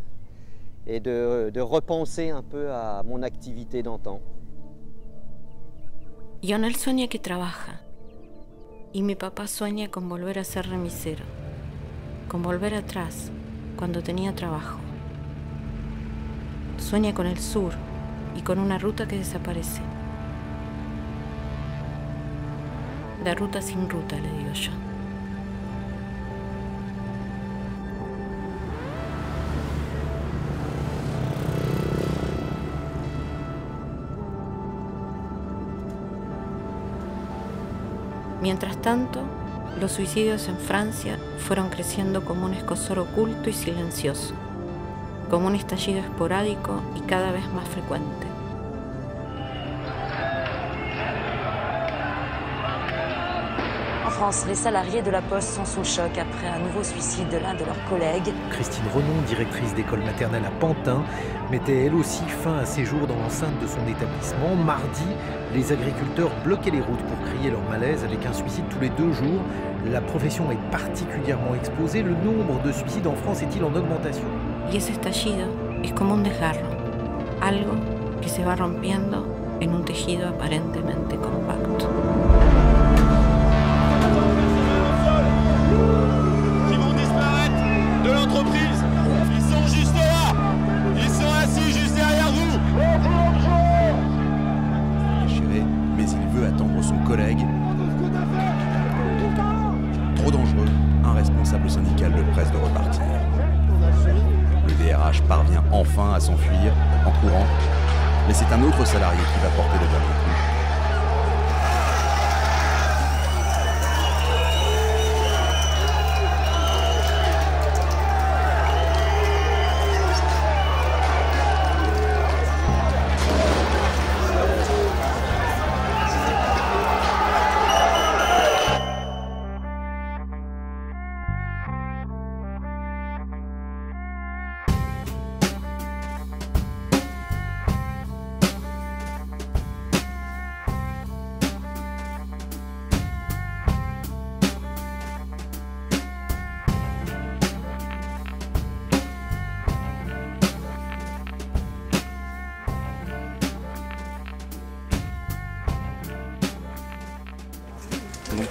et de, repenser un peu à mon activité d'antan. Lionel sueña que trabaja y mi papá sueña con volver a ser remisero, con volver atrás cuando tenía trabajo. Sueña con el sur y con una ruta que desaparece. La ruta sin ruta, le digo yo. Mientras tanto, los suicidios en Francia fueron creciendo como un escosor oculto y silencioso, como un estallido esporádico y cada vez más frecuente. France, les salariés de la Poste sont sous le choc après un nouveau suicide de l'un de leurs collègues. Christine Renon, directrice d'école maternelle à Pantin, mettait elle aussi fin à ses jours dans l'enceinte de son établissement. Mardi, les agriculteurs bloquaient les routes pour crier leur malaise avec un suicide tous les deux jours. La profession est particulièrement exposée. Le nombre de suicides en France est-il en augmentation? Y ese estallido es como un desgarro, algo que se va rompiendo en un tejido aparentemente compacto. S'enfuir en courant, mais c'est un autre salarié qui va porter le dernier.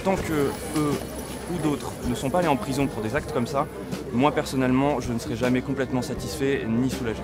Tant que eux ou d'autres ne sont pas allés en prison pour des actes comme ça, moi personnellement, je ne serai jamais complètement satisfait ni soulagé.